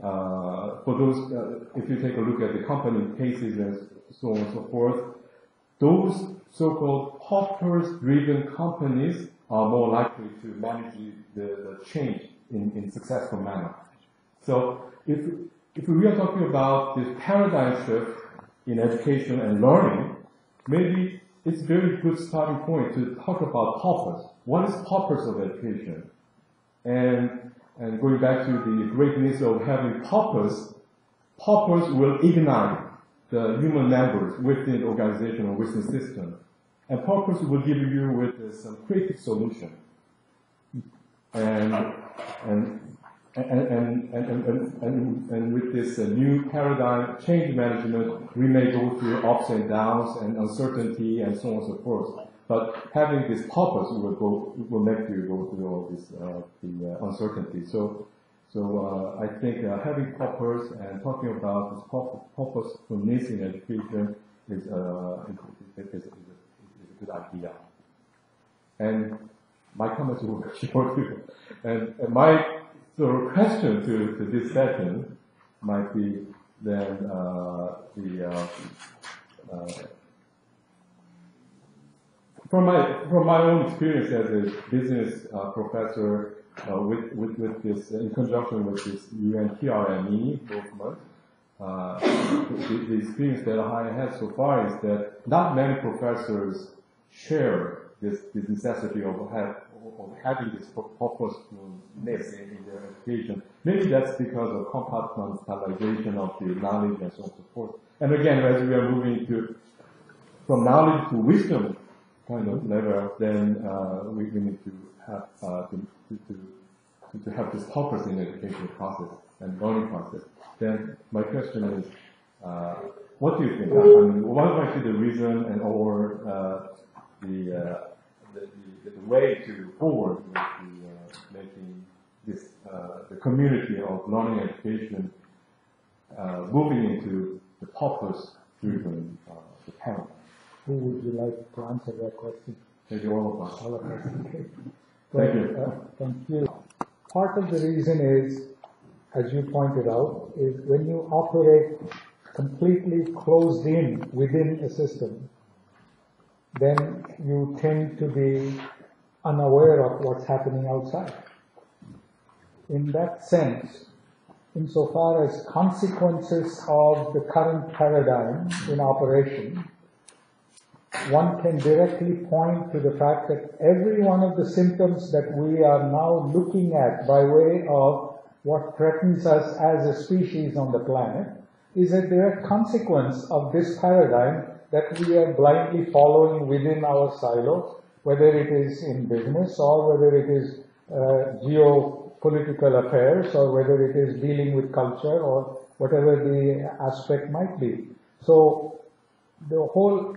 uh, for those, uh, if you take a look at the company cases and so on and so forth, those so-called purpose-driven companies are more likely to manage the, the change in, in successful manner. So if, if we are talking about this paradigm shift in education and learning, maybe it's a very good starting point to talk about purpose. What is purpose of education? And, and going back to the greatness of having purpose, purpose will ignite the human members within the organization or within the system. And purpose will give you with some creative solution. And, and, and, and, and, and, with this new paradigm, change management, we may go through ups and downs and uncertainty and so on and so forth. But having this purpose will go, will make you go through all this, uh, the uh, uncertainty. So, so uh, I think uh, having purpose and talking about this purpose, purposefulness in education is, uh, is, is, is, is a good idea. And my comments will be short. And, and my sort of question to, to this session might be then uh, the from my from my own experience as a business uh, professor uh, with, with with this in conjunction with this UNPRME movement, uh, the, the experience that I had so far is that not many professors share this the necessity of, have, of having this purposefulness in, in their education. Maybe that's because of compartmentalization of the knowledge and so on and so forth. And again, as we are moving to from knowledge to wisdom kind of level, then uh, we, we need to have uh, to, to, to, to have this purpose in the education process and learning process. Then my question is, uh, what do you think? I mean, what might be the reason and or uh, the, uh, the, the, the way to forward with the, uh, making this, uh, the community of learning education uh, moving into the purpose-driven uh, the paradigm. Who would you like to answer that question? Maybe all of us. All of us. Okay. Thank you. Uh, Thank you. Part of the reason is, as you pointed out, is when you operate completely closed in within a system, then you tend to be unaware of what's happening outside. In that sense, insofar as consequences of the current paradigm in operation, one can directly point to the fact that every one of the symptoms that we are now looking at by way of what threatens us as a species on the planet is a direct consequence of this paradigm that we are blindly following within our silos, whether it is in business or whether it is uh, geopolitical affairs or whether it is dealing with culture or whatever the aspect might be. So the whole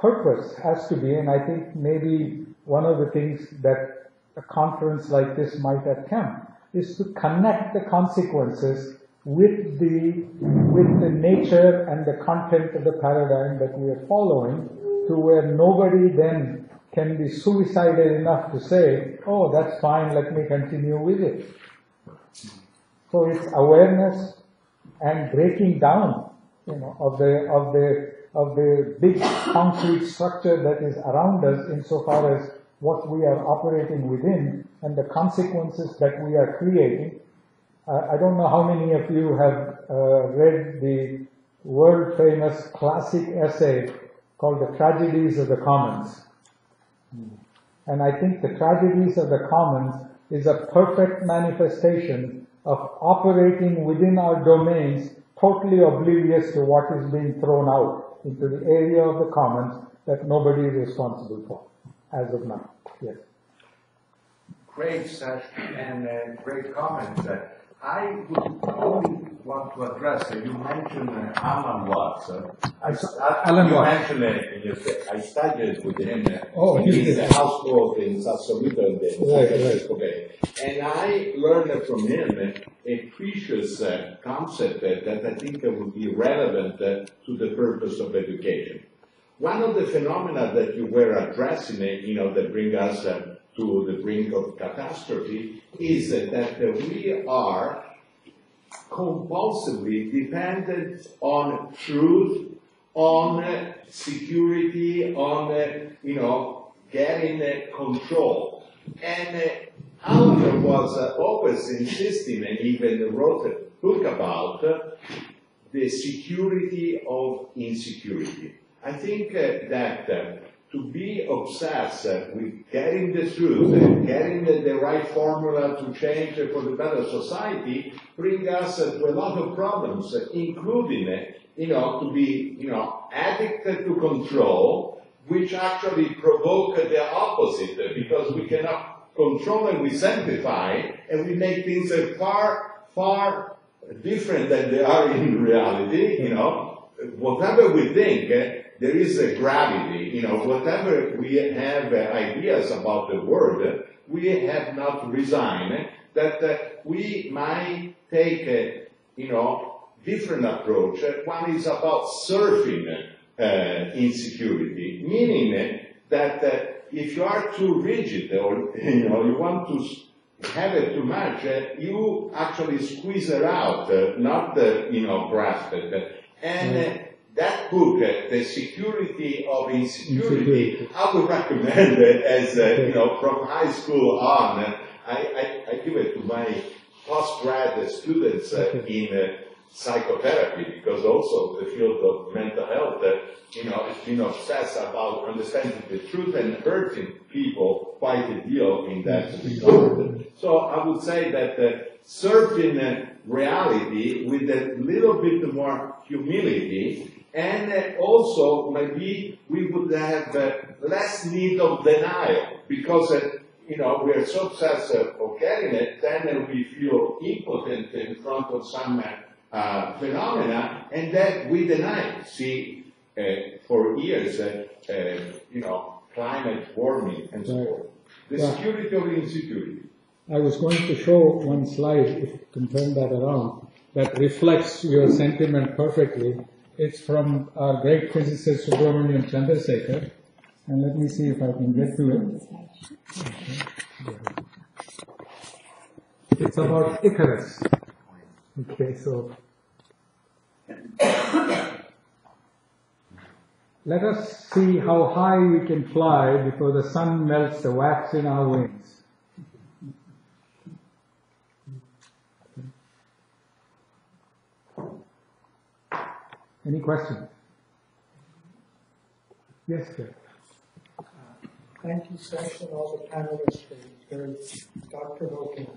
purpose has to be, and I think maybe one of the things that a conference like this might attempt is to connect the consequences with the with the nature and the content of the paradigm that we are following to where nobody then can be suicidal enough to say, oh, that's fine, let me continue with it. So it's awareness and breaking down, you know, of the of the of the big concrete structure that is around us insofar as what we are operating within and the consequences that we are creating. Uh, I don't know how many of you have uh, read the world famous classic essay called The Tragedies of the Commons. And I think The Tragedies of the Commons is a perfect manifestation of operating within our domains totally oblivious to what is being thrown out into the area of the commons that nobody is responsible for as of now. Yes. Great session and uh, great comments. Uh, I would only want to address, uh, you mentioned uh, Alan Watts. Uh, I, Alan you Watts. mentioned in your, I studied with him Oh, in you his did. household in the Right, right. And I learned from him a precious uh, concept that, I think would be relevant to the purpose of education. One of the phenomena that you were addressing, you know, that bring us uh, to the brink of catastrophe is that uh, we are compulsively dependent on truth, on security, on, you know, getting control. And uh, Alan was uh, always insisting and even wrote a book about uh, the security of insecurity. I think that to be obsessed with getting the truth and getting the, the right formula to change for the better society bring us uh, to a lot of problems, uh, including, uh, you know, to be, you know, addicted to control, which actually provoke the opposite because we cannot control and we simplify and we make things far, far different than they are in reality, you know. Whatever we think, there is a gravity, you know, whatever we have ideas about the world, we have not resigned that uh, we might take a, you know, different approach. One is about surfing uh, insecurity, meaning that uh, if you are too rigid or, you know, you want to have it too much, uh, you actually squeeze it out, uh, not, you know, grasp it. And uh, that book, uh, The Security of Insecurity, Insecurity. I would recommend it as, uh, you know, from high school on. Uh, I, I, I give it to my post-grad students uh, in uh, psychotherapy because also the field of mental health, uh, you know, has been obsessed about understanding the truth and hurting people quite a deal in that regard. So I would say that uh, certain uh, reality with a little bit more humility and uh, also maybe we would have uh, less need of denial because uh, you know, we are so obsessed of getting it, then we feel impotent in front of some uh, phenomena, and that we deny. See, uh, for years, uh, uh, you know, climate warming and so forth. The security of the insecurity. I was going to show one slide, if you can turn that around, that reflects your sentiment perfectly. It's from our great physicist Subrahmanyan Chandrasekhar, and let me see if I can get to it. It's about Icarus. Okay, so let us see how high we can fly before the sun melts the wax in our wings. Any questions? Yes, sir. Thank you, Sesh, and all the panelists for very thought-provoking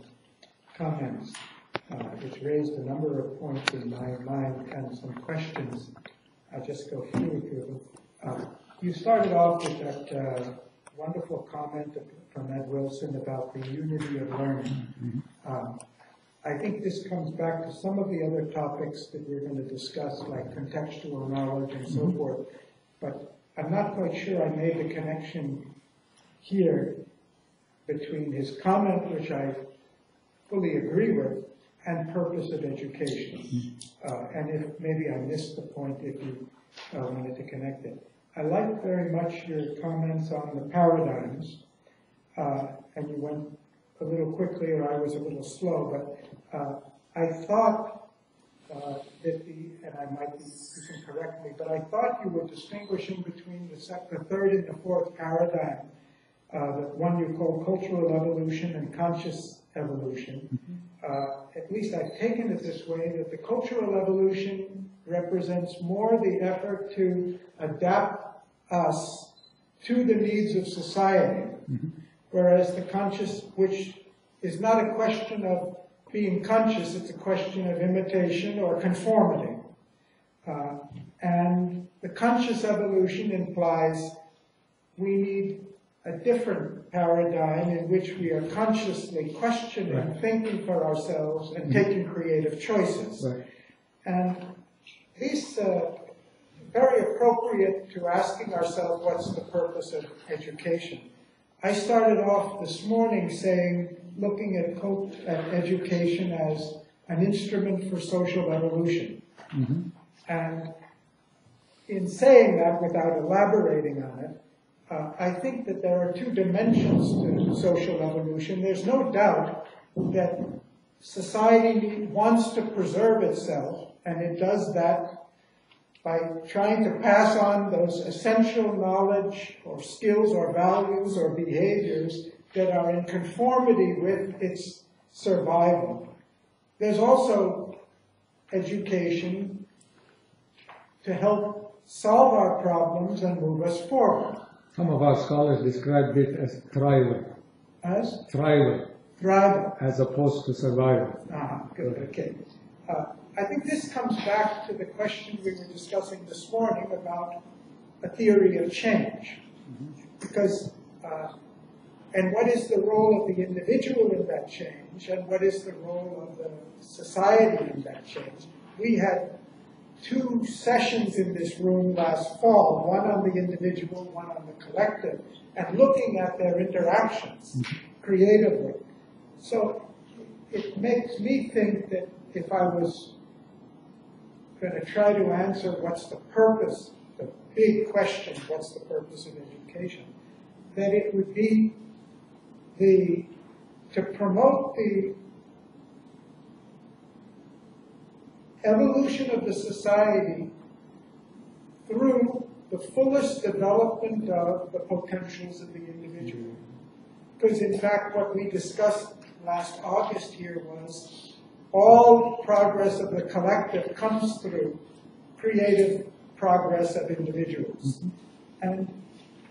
comments. Uh, It's raised a number of points in my mind and some questions. I'll just go through them. Uh, You started off with that uh, wonderful comment from Ed Wilson about the unity of learning. Um, I think this comes back to some of the other topics that we're going to discuss, like contextual knowledge and so forth. But I'm not quite sure I made the connection here between his comment, which I fully agree with, and purpose of education. Uh, and if, maybe I missed the point if you uh, wanted to connect it. I like very much your comments on the paradigms, uh, and you went a little quickly or I was a little slow, but uh, I thought uh, that the, and I might be, you can correct me, but I thought you were distinguishing between the, sec- the third and the fourth paradigm, uh, the one you call cultural evolution and conscious evolution. Uh, at least I've taken it this way that the cultural evolution represents more the effort to adapt us to the needs of society, whereas the conscious, which is not a question of being conscious, it's a question of imitation or conformity. Uh, and the conscious evolution implies we need a different paradigm in which we are consciously questioning, Right. thinking for ourselves, and taking creative choices. Right. And these uh, very appropriate to asking ourselves what's the purpose of education. I started off this morning saying, looking at, at education as an instrument for social evolution. And in saying that, without elaborating on it, uh, I think that there are two dimensions to social evolution. There's no doubt that society wants to preserve itself, and it does that by trying to pass on those essential knowledge or skills or values or behaviors that are in conformity with its survival. There's also education to help solve our problems and move us forward. Some of our scholars described it as thrival, As thrival, thrival. as opposed to survival. Ah, good, okay. Uh, I think this comes back to the question we were discussing this morning about a theory of change. Because, uh, and what is the role of the individual in that change, and what is the role of the society in that change? We had two sessions in this room last fall, one on the individual, one on the collective, and looking at their interactions creatively. So it makes me think that if I was going to try to answer what's the purpose, the big question, what's the purpose of education, that it would be the to promote the evolution of the society through the fullest development of the potentials of the individual. Mm-hmm. Because in fact, what we discussed last August here was all progress of the collective comes through creative progress of individuals. And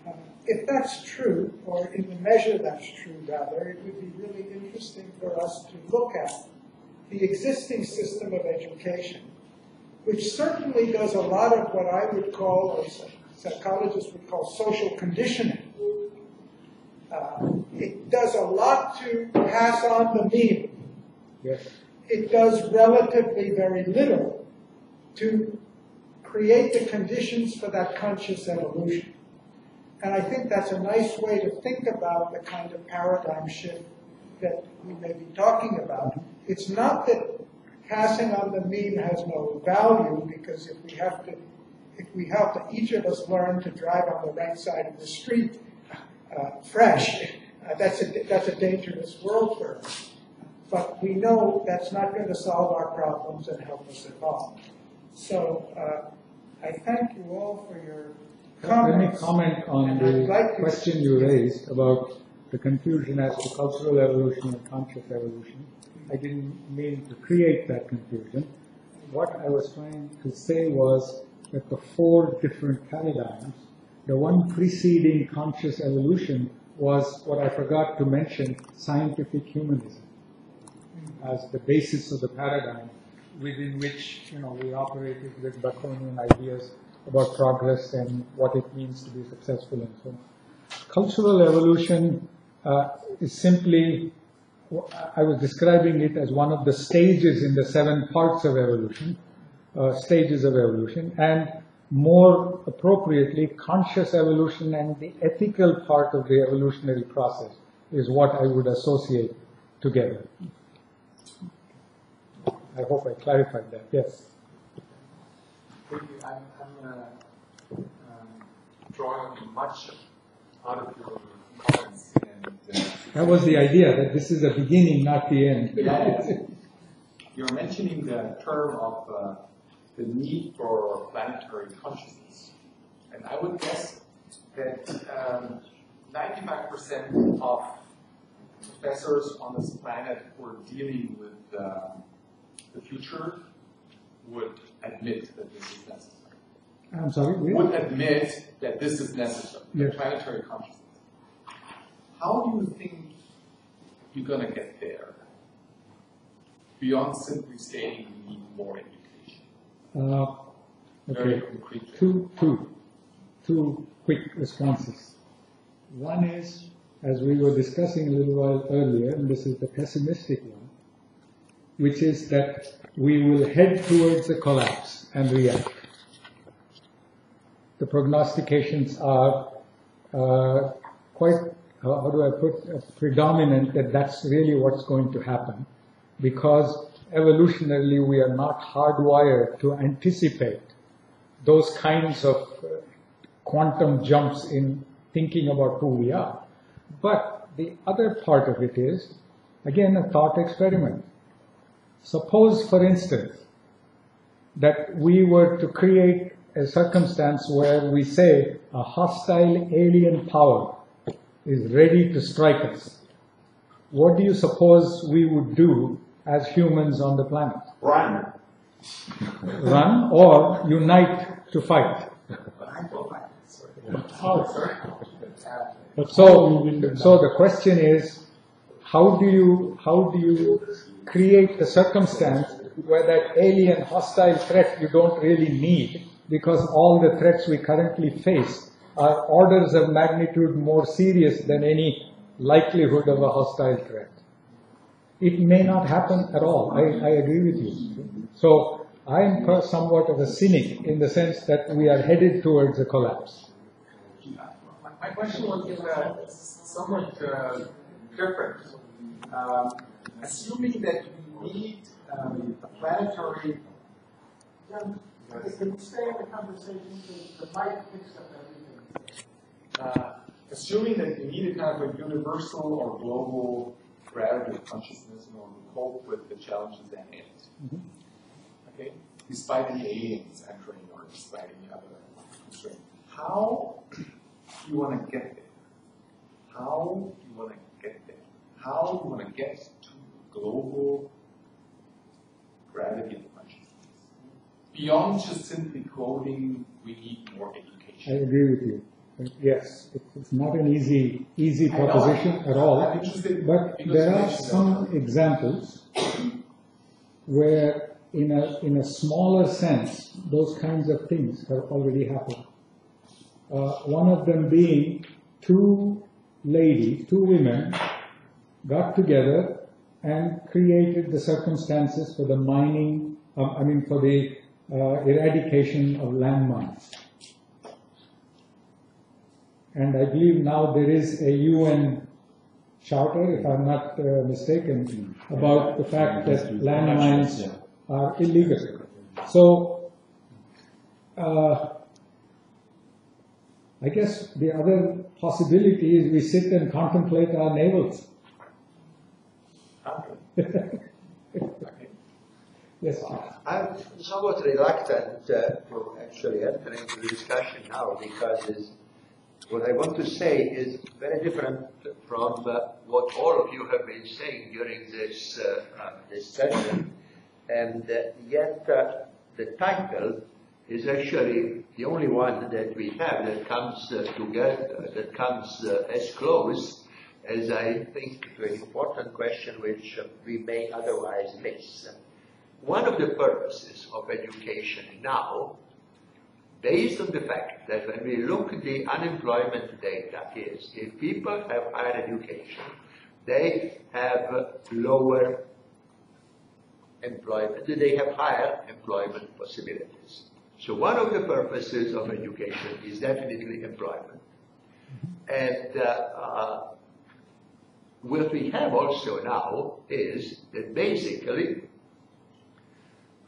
uh, if that's true, or in the measure that's true rather, it would be really interesting for us to look at the existing system of education, which certainly does a lot of what I would call, or psychologists would call social conditioning. Uh, it does a lot to pass on the meme. Yes. It does relatively very little to create the conditions for that conscious evolution. And I think that's a nice way to think about the kind of paradigm shift that we may be talking about. It's not that passing on the meme has no value, because if we have to, if we have to, each of us learn to drive on the right side of the street, uh, fresh, uh, that's a, that's a dangerous world for us. But we know that's not going to solve our problems and help us at all. So, uh, I thank you all for your Let me comment on the like question you raised about the confusion as to cultural evolution and conscious evolution. I didn't mean to create that confusion. What I was trying to say was that the four different paradigms, the one preceding conscious evolution was what I forgot to mention, scientific humanism as the basis of the paradigm within which, you know, we operated with Baconian ideas about progress and what it means to be successful and so on. Cultural evolution uh, is simply, I was describing it as one of the stages in the seven parts of evolution, uh, stages of evolution, and more appropriately, conscious evolution and the ethical part of the evolutionary process is what I would associate together. I hope I clarified that, yes. Thank you. I'm, I'm uh, um, drawing much out of your comments and uh, That was the idea, that this is the beginning, not the end. you're mentioning the term of uh, the need for planetary consciousness. And I would guess that um, 95% of professors on this planet who are dealing with uh, the future would admit that this is necessary. I'm sorry, we- would admit that this is necessary, Yes. planetary consciousness. How do you think you're gonna get there? Beyond simply saying we need more education, uh, very okay, two, two, two quick responses. One is, as we were discussing a little while earlier, and this is the pessimistic one, which is that we will head towards a collapse and react. The prognostications are uh, quite, how how do I put, uh, predominant that that's really what's going to happen. Because evolutionarily we are not hardwired to anticipate those kinds of uh, quantum jumps in thinking about who we are. But the other part of it is, again, a thought experiment. Suppose, for instance, that we were to create a circumstance where we say a hostile alien power is ready to strike us. What do you suppose we would do as humans on the planet? Run. Run or unite to fight? But how So, so the question is, how do you, how do you create the circumstance where that alien hostile threat you don't really need because all the threats we currently face are orders of magnitude more serious than any likelihood of a hostile threat. It may not happen at all. I, I agree with you. So I am somewhat of a cynic in the sense that we are headed towards a collapse. My, question was uh, somewhat uh, different. Um, assuming that we need um, a planetary Can we stay in the conversation? The mic picks up everything. uh, assuming that you need a kind of a universal or global gravity of consciousness in order to cope with the challenges at hand. Okay? Despite any aliens entering or despite any other constraint. How do you want to get there? How do you want to get there? How do you want to get global gravity of consciousness? Beyond just simply coding, we need more education. I agree with you. Yes, it's not an easy, easy proposition at all. But there are some examples where in a, in a smaller sense, those kinds of things have already happened. Uh, one of them being two ladies, two women got together and created the circumstances for the mining, um, I mean, for the uh, eradication of landmines. And I believe now there is a UN charter, if I'm not uh, mistaken, about the fact that landmines are illegal. So, uh, I guess the other possibility is we sit and contemplate our navels. Yes, I'm somewhat reluctant uh, to actually enter into the discussion now because what I want to say is very different from uh, what all of you have been saying during this, uh, uh this session. And uh, yet uh, the title is actually the only one that we have that comes together, that comes as close as I think to an important question which we may otherwise miss. One of the purposes of education now, based on the fact that when we look at the unemployment data is if people have higher education, they have lower employment, they have higher employment possibilities. So one of the purposes of education is definitely employment. And uh, uh, what we have also now is that basically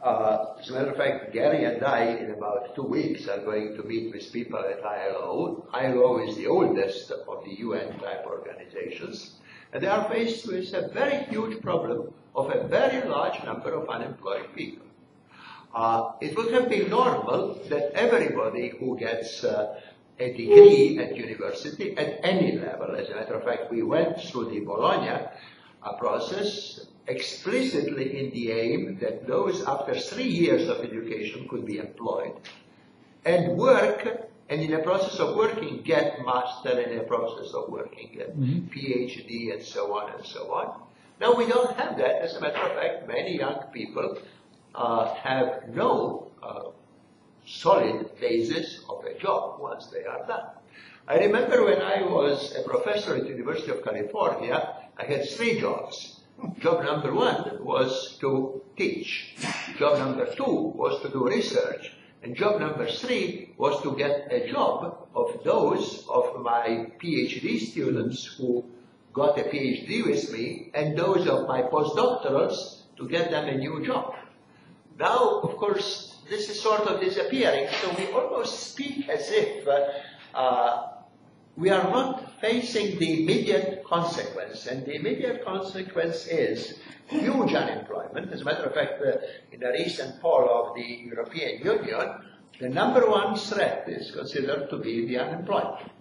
uh, as a matter of fact, Gary and I, in about two weeks, are going to meet with people at ILO. ILO is the oldest of the UN type organizations, and they are faced with a very huge problem of a very large number of unemployed people. Uh, it would have been normal that everybody who gets uh, a degree at university at any level, as a matter of fact, we went through the Bologna uh, process explicitly in the aim that those after three years of education could be employed and work and in the process of working get master in the process of working get mm-hmm. PhD and so on and so on. Now we don't have that. As a matter of fact, many young people uh, have no uh, solid basis of a job once they are done. I remember when I was a professor at the University of California, I had three jobs. Job number one was to teach. Job number two was to do research. And job number three was to get a job of those of my PhD students who got a PhD with me and those of my postdoctorals to get them a new job. Now, of course, this is sort of disappearing, so we almost speak as if uh, we are not facing the immediate consequence, and the immediate consequence is huge unemployment. As a matter of fact, uh, in a recent poll of the European Union, the number one threat is considered to be the unemployment.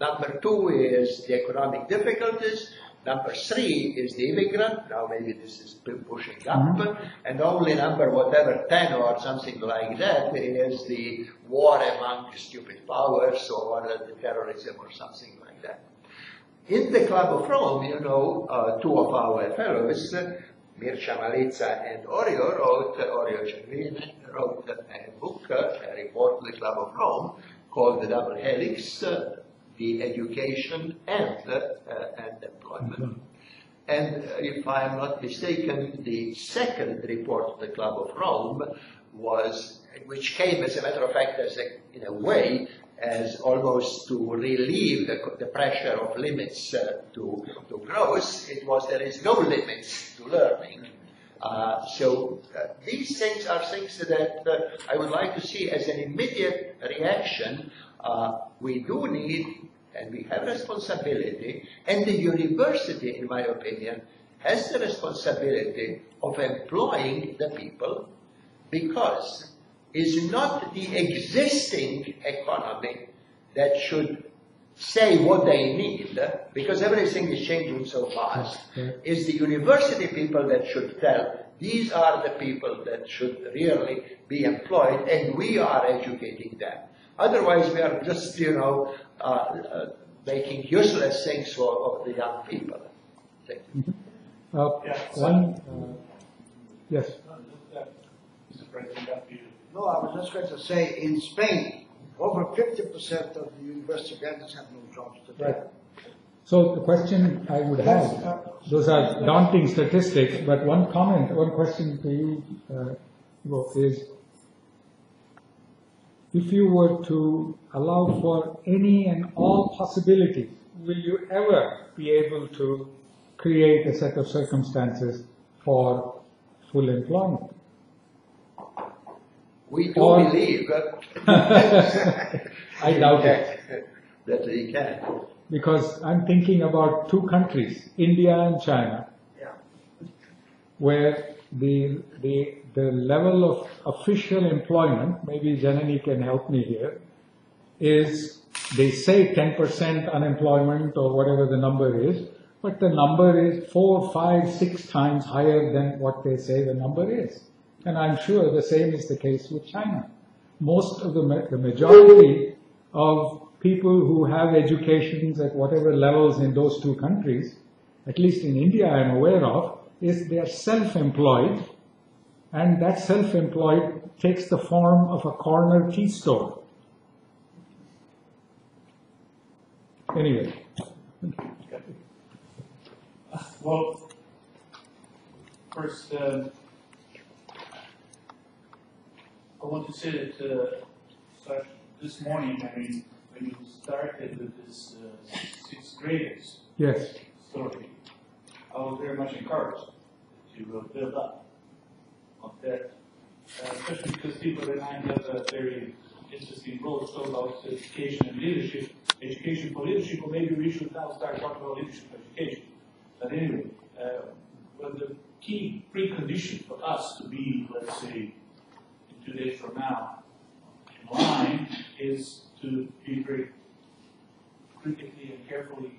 Number two is the economic difficulties. Number three is the immigrant. Now maybe this is pushing up. Mm-hmm. And only number whatever 10 or something like that is the war among the stupid powers or the terrorism or something like that. In the Club of Rome, you know, uh, two of our fellows, uh, Mircea Malița and Orio wrote, uh, Orio Giarini wrote a book, a report to the Club of Rome called The Double Helix, uh, the education and, uh, and employment. And uh, if I am not mistaken, the second report of the Club of Rome was, which came as a matter of fact, as a, in a way, as almost to relieve the, the pressure of limits uh, to, to growth, it was there is no limits to learning. Uh, so uh, these things are things that uh, I would like to see as an immediate reaction. We do need and we have responsibility, and the university, in my opinion, has the responsibility of employing the people because it's not the existing economy that should say what they need, because everything is changing so fast. It's the university people that should tell these are the people that should really be employed, and we are educating them. Otherwise, we are just, you know, uh, uh, making useless things for of the young people. Thank you. Mm-hmm. Uh, one, uh, yes. No, I was just going to say, in Spain, over 50% of the university graduates have no jobs today. Right. So the question I would have, those are daunting statistics, but one comment, one question to you, uh, is if you were to allow for any and all possibilities, will you ever be able to create a set of circumstances for full employment? We do Or- believe I doubt it. that we can. Because I'm thinking about two countries, India and China, where the, the, the level of official employment, maybe Janani can help me here, is they say 10% unemployment or whatever the number is, but the number is four, five, six times higher than what they say the number is. And I'm sure the same is the case with China. Most of the, the majority of people who have educations at whatever levels in those two countries, at least in India I'm aware of, is they are self-employed and that self-employed takes the form of a corner tea store. Anyway, Well, first, uh, I want to say that uh, this morning, I mean, when you started with this uh, sixth graders yes, story, I was very much encouraged to uh, build up on that, uh, especially because people behind have a very interesting role to talk about education and leadership, education for leadership, or maybe we should now start talking about leadership for education. But anyway, uh, well, the key precondition for us to be, let's say, two days from now, in line, is to be very critically and carefully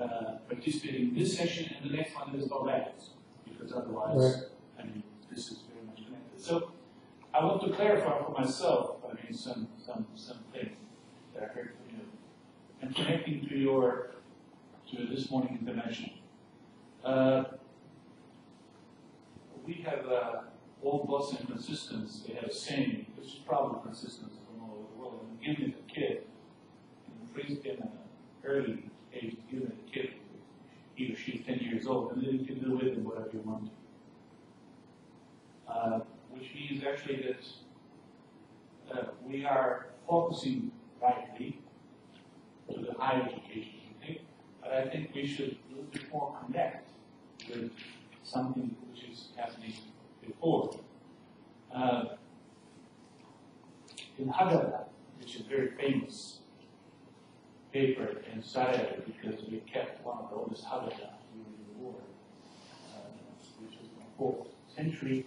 uh, participating in this session, and the next one is about values, because otherwise, Right. I mean, this is very much connected. So, I want to clarify for myself, I mean, some, some, some things that I heard from you, and connecting to your, to this morning intervention. Uh, we have, uh, old Boston consistence, they have a saying, which is probably consistent from all over the world, and given it a kid, in Princeton, uh, early age, given a kid, he or she is ten years old, and then you can do with him whatever you want. Uh, which means actually that, uh, we are focusing rightly to the higher education, I think, but I think we should a little bit more connect with something which is happening before. Uh, in Haggadah, which is very famous paper in Israel, because we kept one of the oldest Haggadah during the war, uh, which was the fourth century.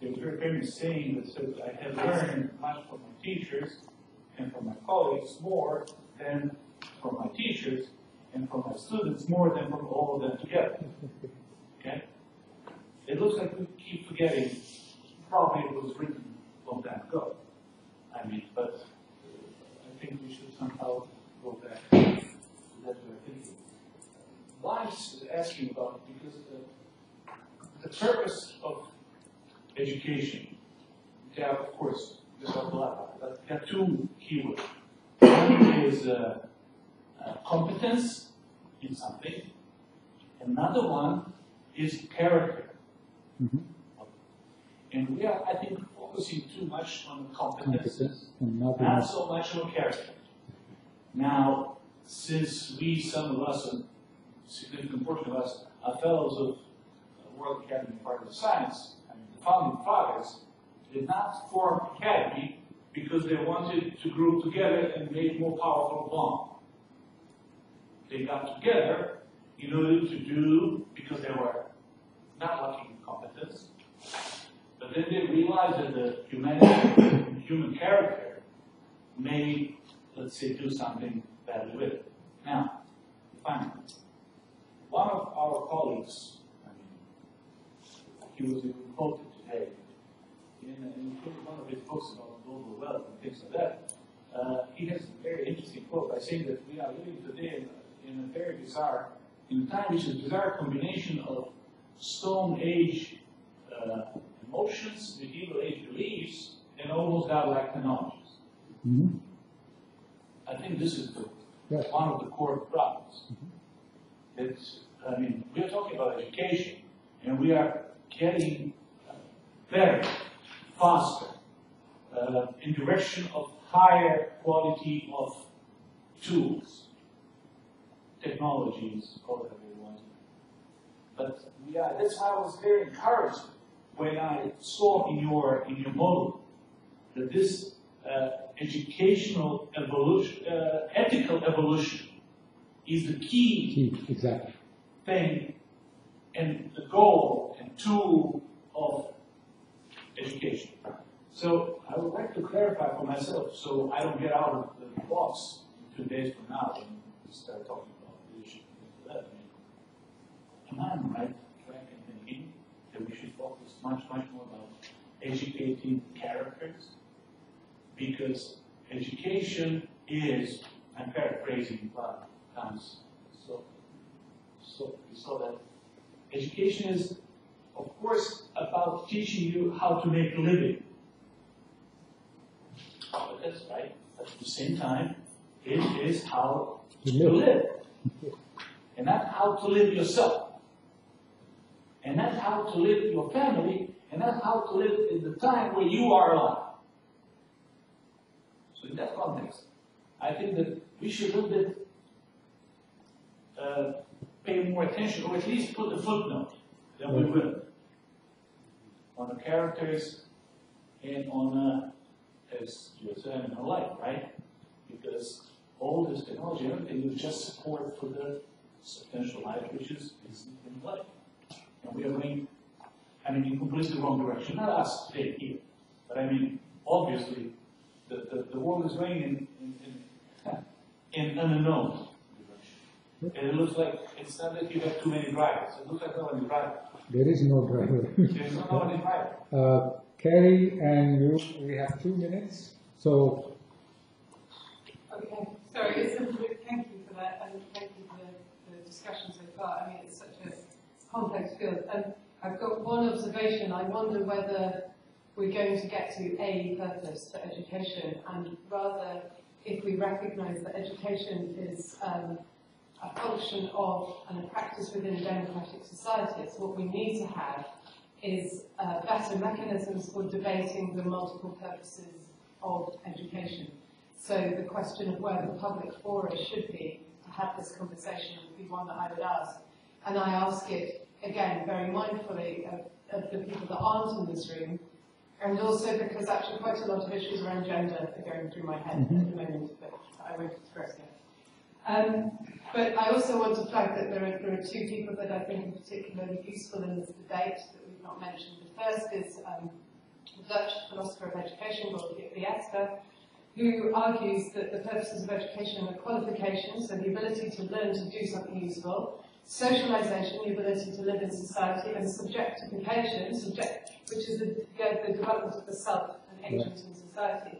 There's a very famous saying that I have learned much from my teachers and from my colleagues more than from my teachers and from my students more than from all of them together. Okay? It looks like we keep forgetting, probably it was written long time ago. I mean, but I think we should somehow go back to that way of thinking. Why is asking about it? Because the, the purpose of education, yeah, of course, there's a lot, but there are two keywords. One is uh, uh, competence in something. Another one is character. And we are, I think, focusing too much on competences, competence and not not so much on character. Now, since we, some of us, a significant portion of us, are fellows of the World Academy of Art and Science, mean, the founding fathers did not form academy because they wanted to group together and make more powerful bond. They got together in order to do, because they were not lacking in competence, but then they realized that the humanity, human character may, let's say, do something badly with it. Now, finally, one of our colleagues, I mean, he was even quoted today in, in one of his books about global wealth and things like that. Uh, he has a very interesting quote by saying that we are living today in, in a very bizarre, in a time which is a bizarre combination of Stone Age uh, emotions, medieval age beliefs, and almost godlike technologies. Mhm. I think this is the, Yes. one of the core problems. It's, I mean, we're talking about education, and we are getting better, faster, uh, in direction of higher quality of tools, technologies, whatever you want. But are, that's why I was very encouraged when I saw in your in your model that this uh, educational evolution, uh, ethical evolution, is the key Key, exactly. thing and the goal and tool of education. So I would like to clarify for myself, so I don't get out of the box two days from now when we start talking about leadership. Am I right track in thinking that we should focus much, much more about educating characters? Because education is, I'm paraphrasing, but comes so, so, so that education is, of course, about teaching you how to make a living. But that's right. But at the same time, it is how To live. live. And not how to live yourself. And not how to live your family, and not how to live in the time where you are alive. In that context, I think that we should a little bit uh, pay more attention, or at least put a footnote that we will on the characters and on, uh, as you were saying, on life, right? Because all this technology, everything is just support for the substantial life, which is, is in life. And we are going, I mean, in completely wrong direction. Not us today here, but I mean, obviously, the, the, the world is going in, in, in, in an unknown direction. And it looks like, it's not that you have too many drivers. It looks like nobody driving. There is no driver. There's no nobody driving. Uh, Carrie and you, we have two minutes, so Okay, sorry, it's a, thank you for that, and thank you for the, the discussion so far. I mean, it's such a complex field. And I've got one observation. I wonder whether we're going to get to a purpose for education, and rather if we recognise that education is um, a function of and a practice within a democratic society. So what we need to have is uh, better mechanisms for debating the multiple purposes of education. So the question of where the public fora should be to have this conversation would be one that I would ask. And I ask it, again, very mindfully of, of the people that aren't in this room, and also because actually quite a lot of issues around gender are going through my head at the moment, but I won't express yet. Um, but I also want to flag that there are, there are two people that I think are particularly useful in this debate that we've not mentioned. The first is um, the Dutch philosopher of education, Roderick Biesta, who argues that the purposes of education are qualification, so the ability to learn to do something useful, socialization, the ability to live in society, and subjectification, subject, which is the, the development of the self and agent in society.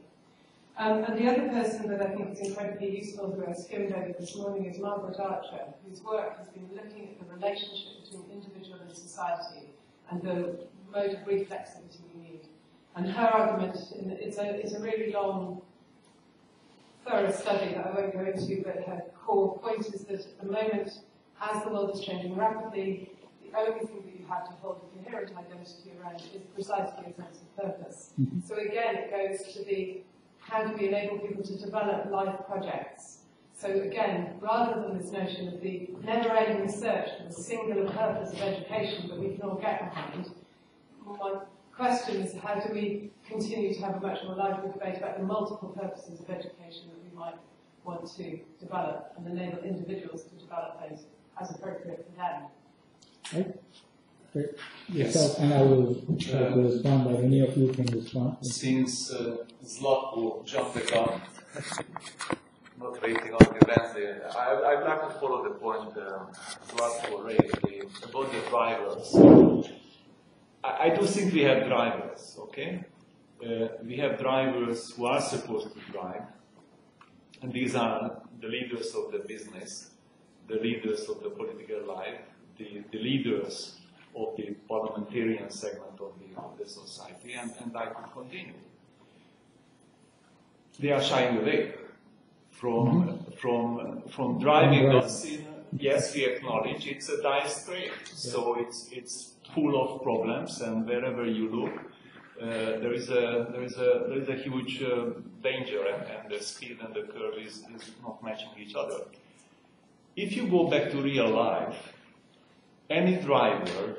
Um, and the other person that I think is incredibly useful, who I skimmed over this morning, is Margaret Archer, whose work has been looking at the relationship between individual and society and the mode of reflexivity we need. And her argument, it's a, it's a really long, thorough study that I won't go into, but her core point is that at the moment, as the world is changing rapidly, the only thing that you have to hold a coherent identity around is precisely a sense of purpose. Mm-hmm. So again, it goes to the how do we enable people to develop life projects? So again, rather than this notion of the never-ending search for the singular purpose of education that we can all get behind, my question is how do we continue to have a much more lively debate about the multiple purposes of education that we might want to develop and enable individuals to develop those as appropriate for them? right? Great. Yes. Yourself, and I will try to respond, or any of you can respond. Since uh, Zlatko jumped the gun, not waiting on the Wednesday, I, I'd like to follow the point uh, Zlatko raised the, about the drivers. I, I do think we have drivers, okay? Uh, we have drivers who are supposed to drive, and these are the leaders of the business, the leaders of the political life, the, the leaders of the parliamentarian segment of the, of the society, and, and I could continue. They are shying away from, from, from driving Right. us in, yes, we acknowledge it's a dire strait, so it's, it's full of problems, and wherever you look, uh, there is a there is a there is a huge uh, danger, and, and the speed and the curve is, is not matching each other. If you go back to real life, any driver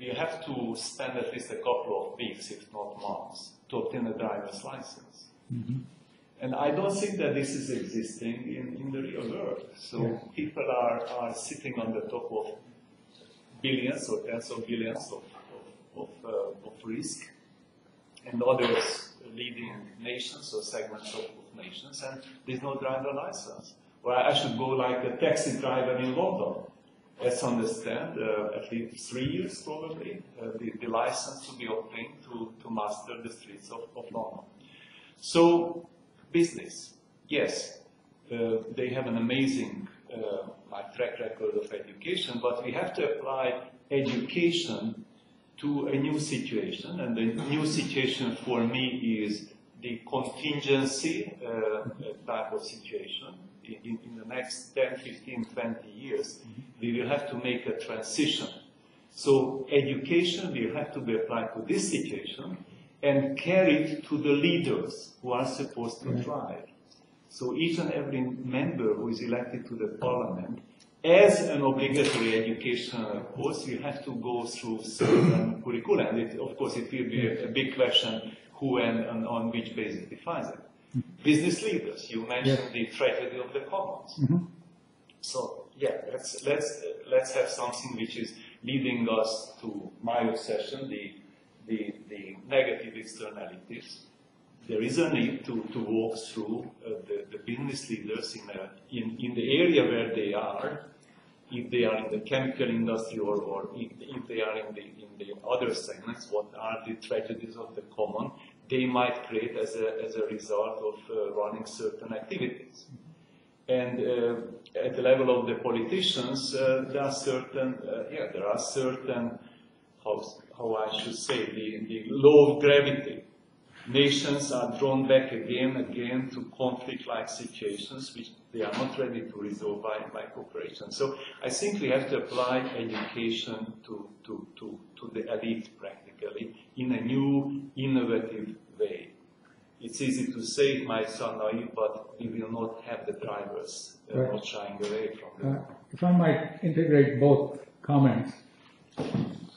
will have to spend at least a couple of weeks, if not months, to obtain a driver's license. And I don't think that this is existing in, in the real world. So Yes. people are, are sitting on the top of billions or tens of billions of, of, of, uh, of risk and others leading nations or segments of, of nations and there's no driver license. I I should go like a taxi driver in London. Let's understand, uh, at least three years probably, uh, the, the license to be obtained to, to master the streets of, of London. So, business, yes, uh, they have an amazing uh, like track record of education, but we have to apply education to a new situation, and the new situation for me is the contingency uh, type of situation. In, in, the next 10, 15, 20 years, mm-hmm. we will have to make a transition. So education will have to be applied to this situation and carried to the leaders who are supposed to mm-hmm. drive. So each and every member who is elected to the parliament, as an obligatory educational course, you have to go through certain curricula. And it, of course, it will be a, a big question who and, and on which basis defines it. Business leaders, you mentioned Yes. the tragedy of the commons. Mhm. So yeah, let's let's let's have something which is leading us to my obsession, the the, the negative externalities. There is a need to, to walk through uh, the, the business leaders in, a, in, in the area where they are, if they are in the chemical industry or, or if, if they are in the, in the other segments, what are the tragedies of the common they might create as a, as a result of uh, running certain activities. And uh, at the level of the politicians, uh, there are certain, uh, yeah, there are certain, how, how I should say, the, the law of gravity. Nations are drawn back again and again to conflict-like situations which they are not ready to resolve by, by cooperation. So I think we have to apply education to, to, to, to the elite practically in a new, innovative way. It's easy to say it might sound naive, but we will not have the drivers uh, Right. not shying away from Uh. If I might integrate both comments,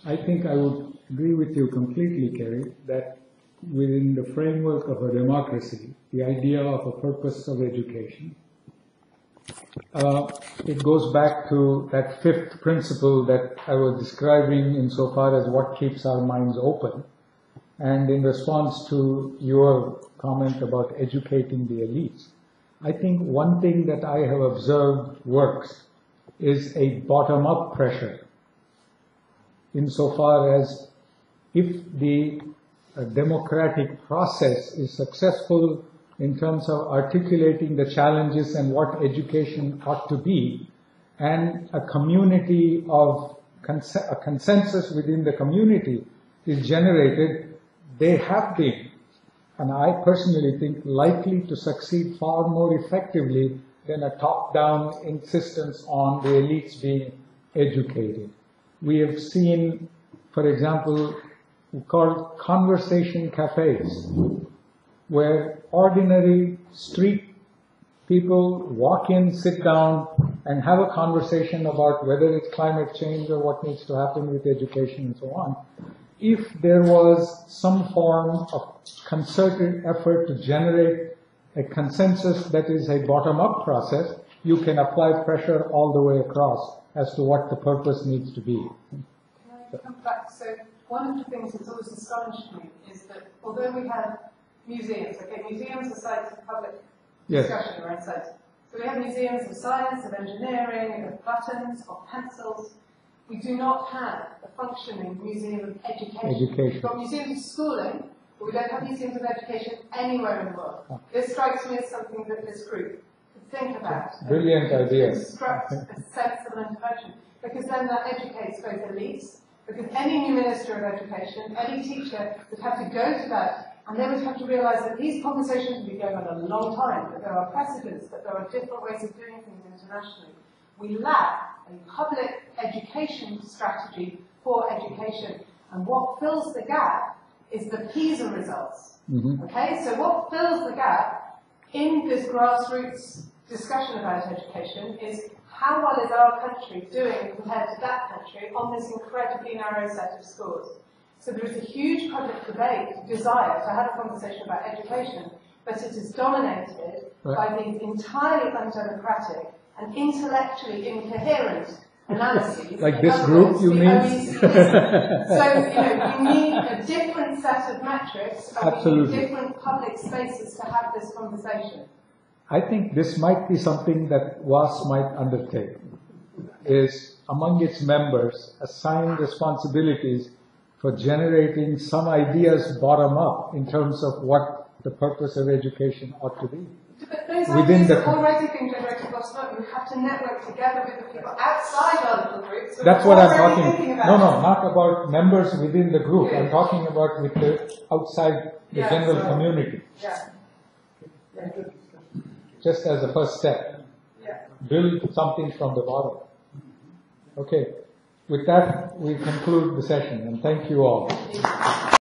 I think I would agree with you completely, Kerry, that within the framework of a democracy, the idea of a purpose of education, uh, it goes back to that fifth principle that I was describing insofar as what keeps our minds open. And in response to your comment about educating the elites, I think one thing that I have observed works is a bottom-up pressure insofar as if the uh, democratic process is successful in terms of articulating the challenges and what education ought to be, and a community of cons- a consensus within the community is generated, they have been, and I personally think, likely to succeed far more effectively than a top-down insistence on the elites being educated. We have seen, for example, called conversation cafes, where ordinary street people walk in, sit down, and have a conversation about whether it's climate change or what needs to happen with education and so on. If there was some form of concerted effort to generate a consensus that is a bottom-up process, you can apply pressure all the way across as to what the purpose needs to be. Can I come back? So one of the things that's always astonished me is that although we have museums, okay, museums are sites of public Yes. discussion around science. So we have museums of science, of engineering, of buttons, of pencils. We do not have a functioning museum of education. Education. We've got museums of schooling, but we don't have museums of education anywhere in the world. Ah. This strikes me as something that this group could think about. Brilliant idea. Construct a sensible intervention, because then that educates both elites, because any new minister of education, any teacher would have to go to that, and then we have to realise that these conversations would be going on a long time, that there are precedents, that there are different ways of doing things internationally. We lack a public education strategy for education, and what fills the gap is the PISA results. Mhm. Okay, so what fills the gap in this grassroots discussion about education is how well is our country doing compared to that country on this incredibly narrow set of scores. So there is a huge public debate, desire to have a conversation about education, but it is dominated Right. by these entirely undemocratic and intellectually incoherent analyses. Like this group, you mean? So, you know, you need a different set of metrics and we need Absolutely. different public spaces to have this conversation. I think this might be something that WAAS might undertake, is among its members assign responsibilities for generating some ideas bottom up in terms of what the purpose of education ought to be. But those Within ideas the are already being generated bottom up. You have to network together with the people outside our little groups. who That's what I'm talking, thinking no, no, not about members within the group. I'm talking about with the outside the Yeah, general so- community, Yeah. just as a first step. Yeah. Build something from the bottom. Okay. With that, we conclude the session and thank you all.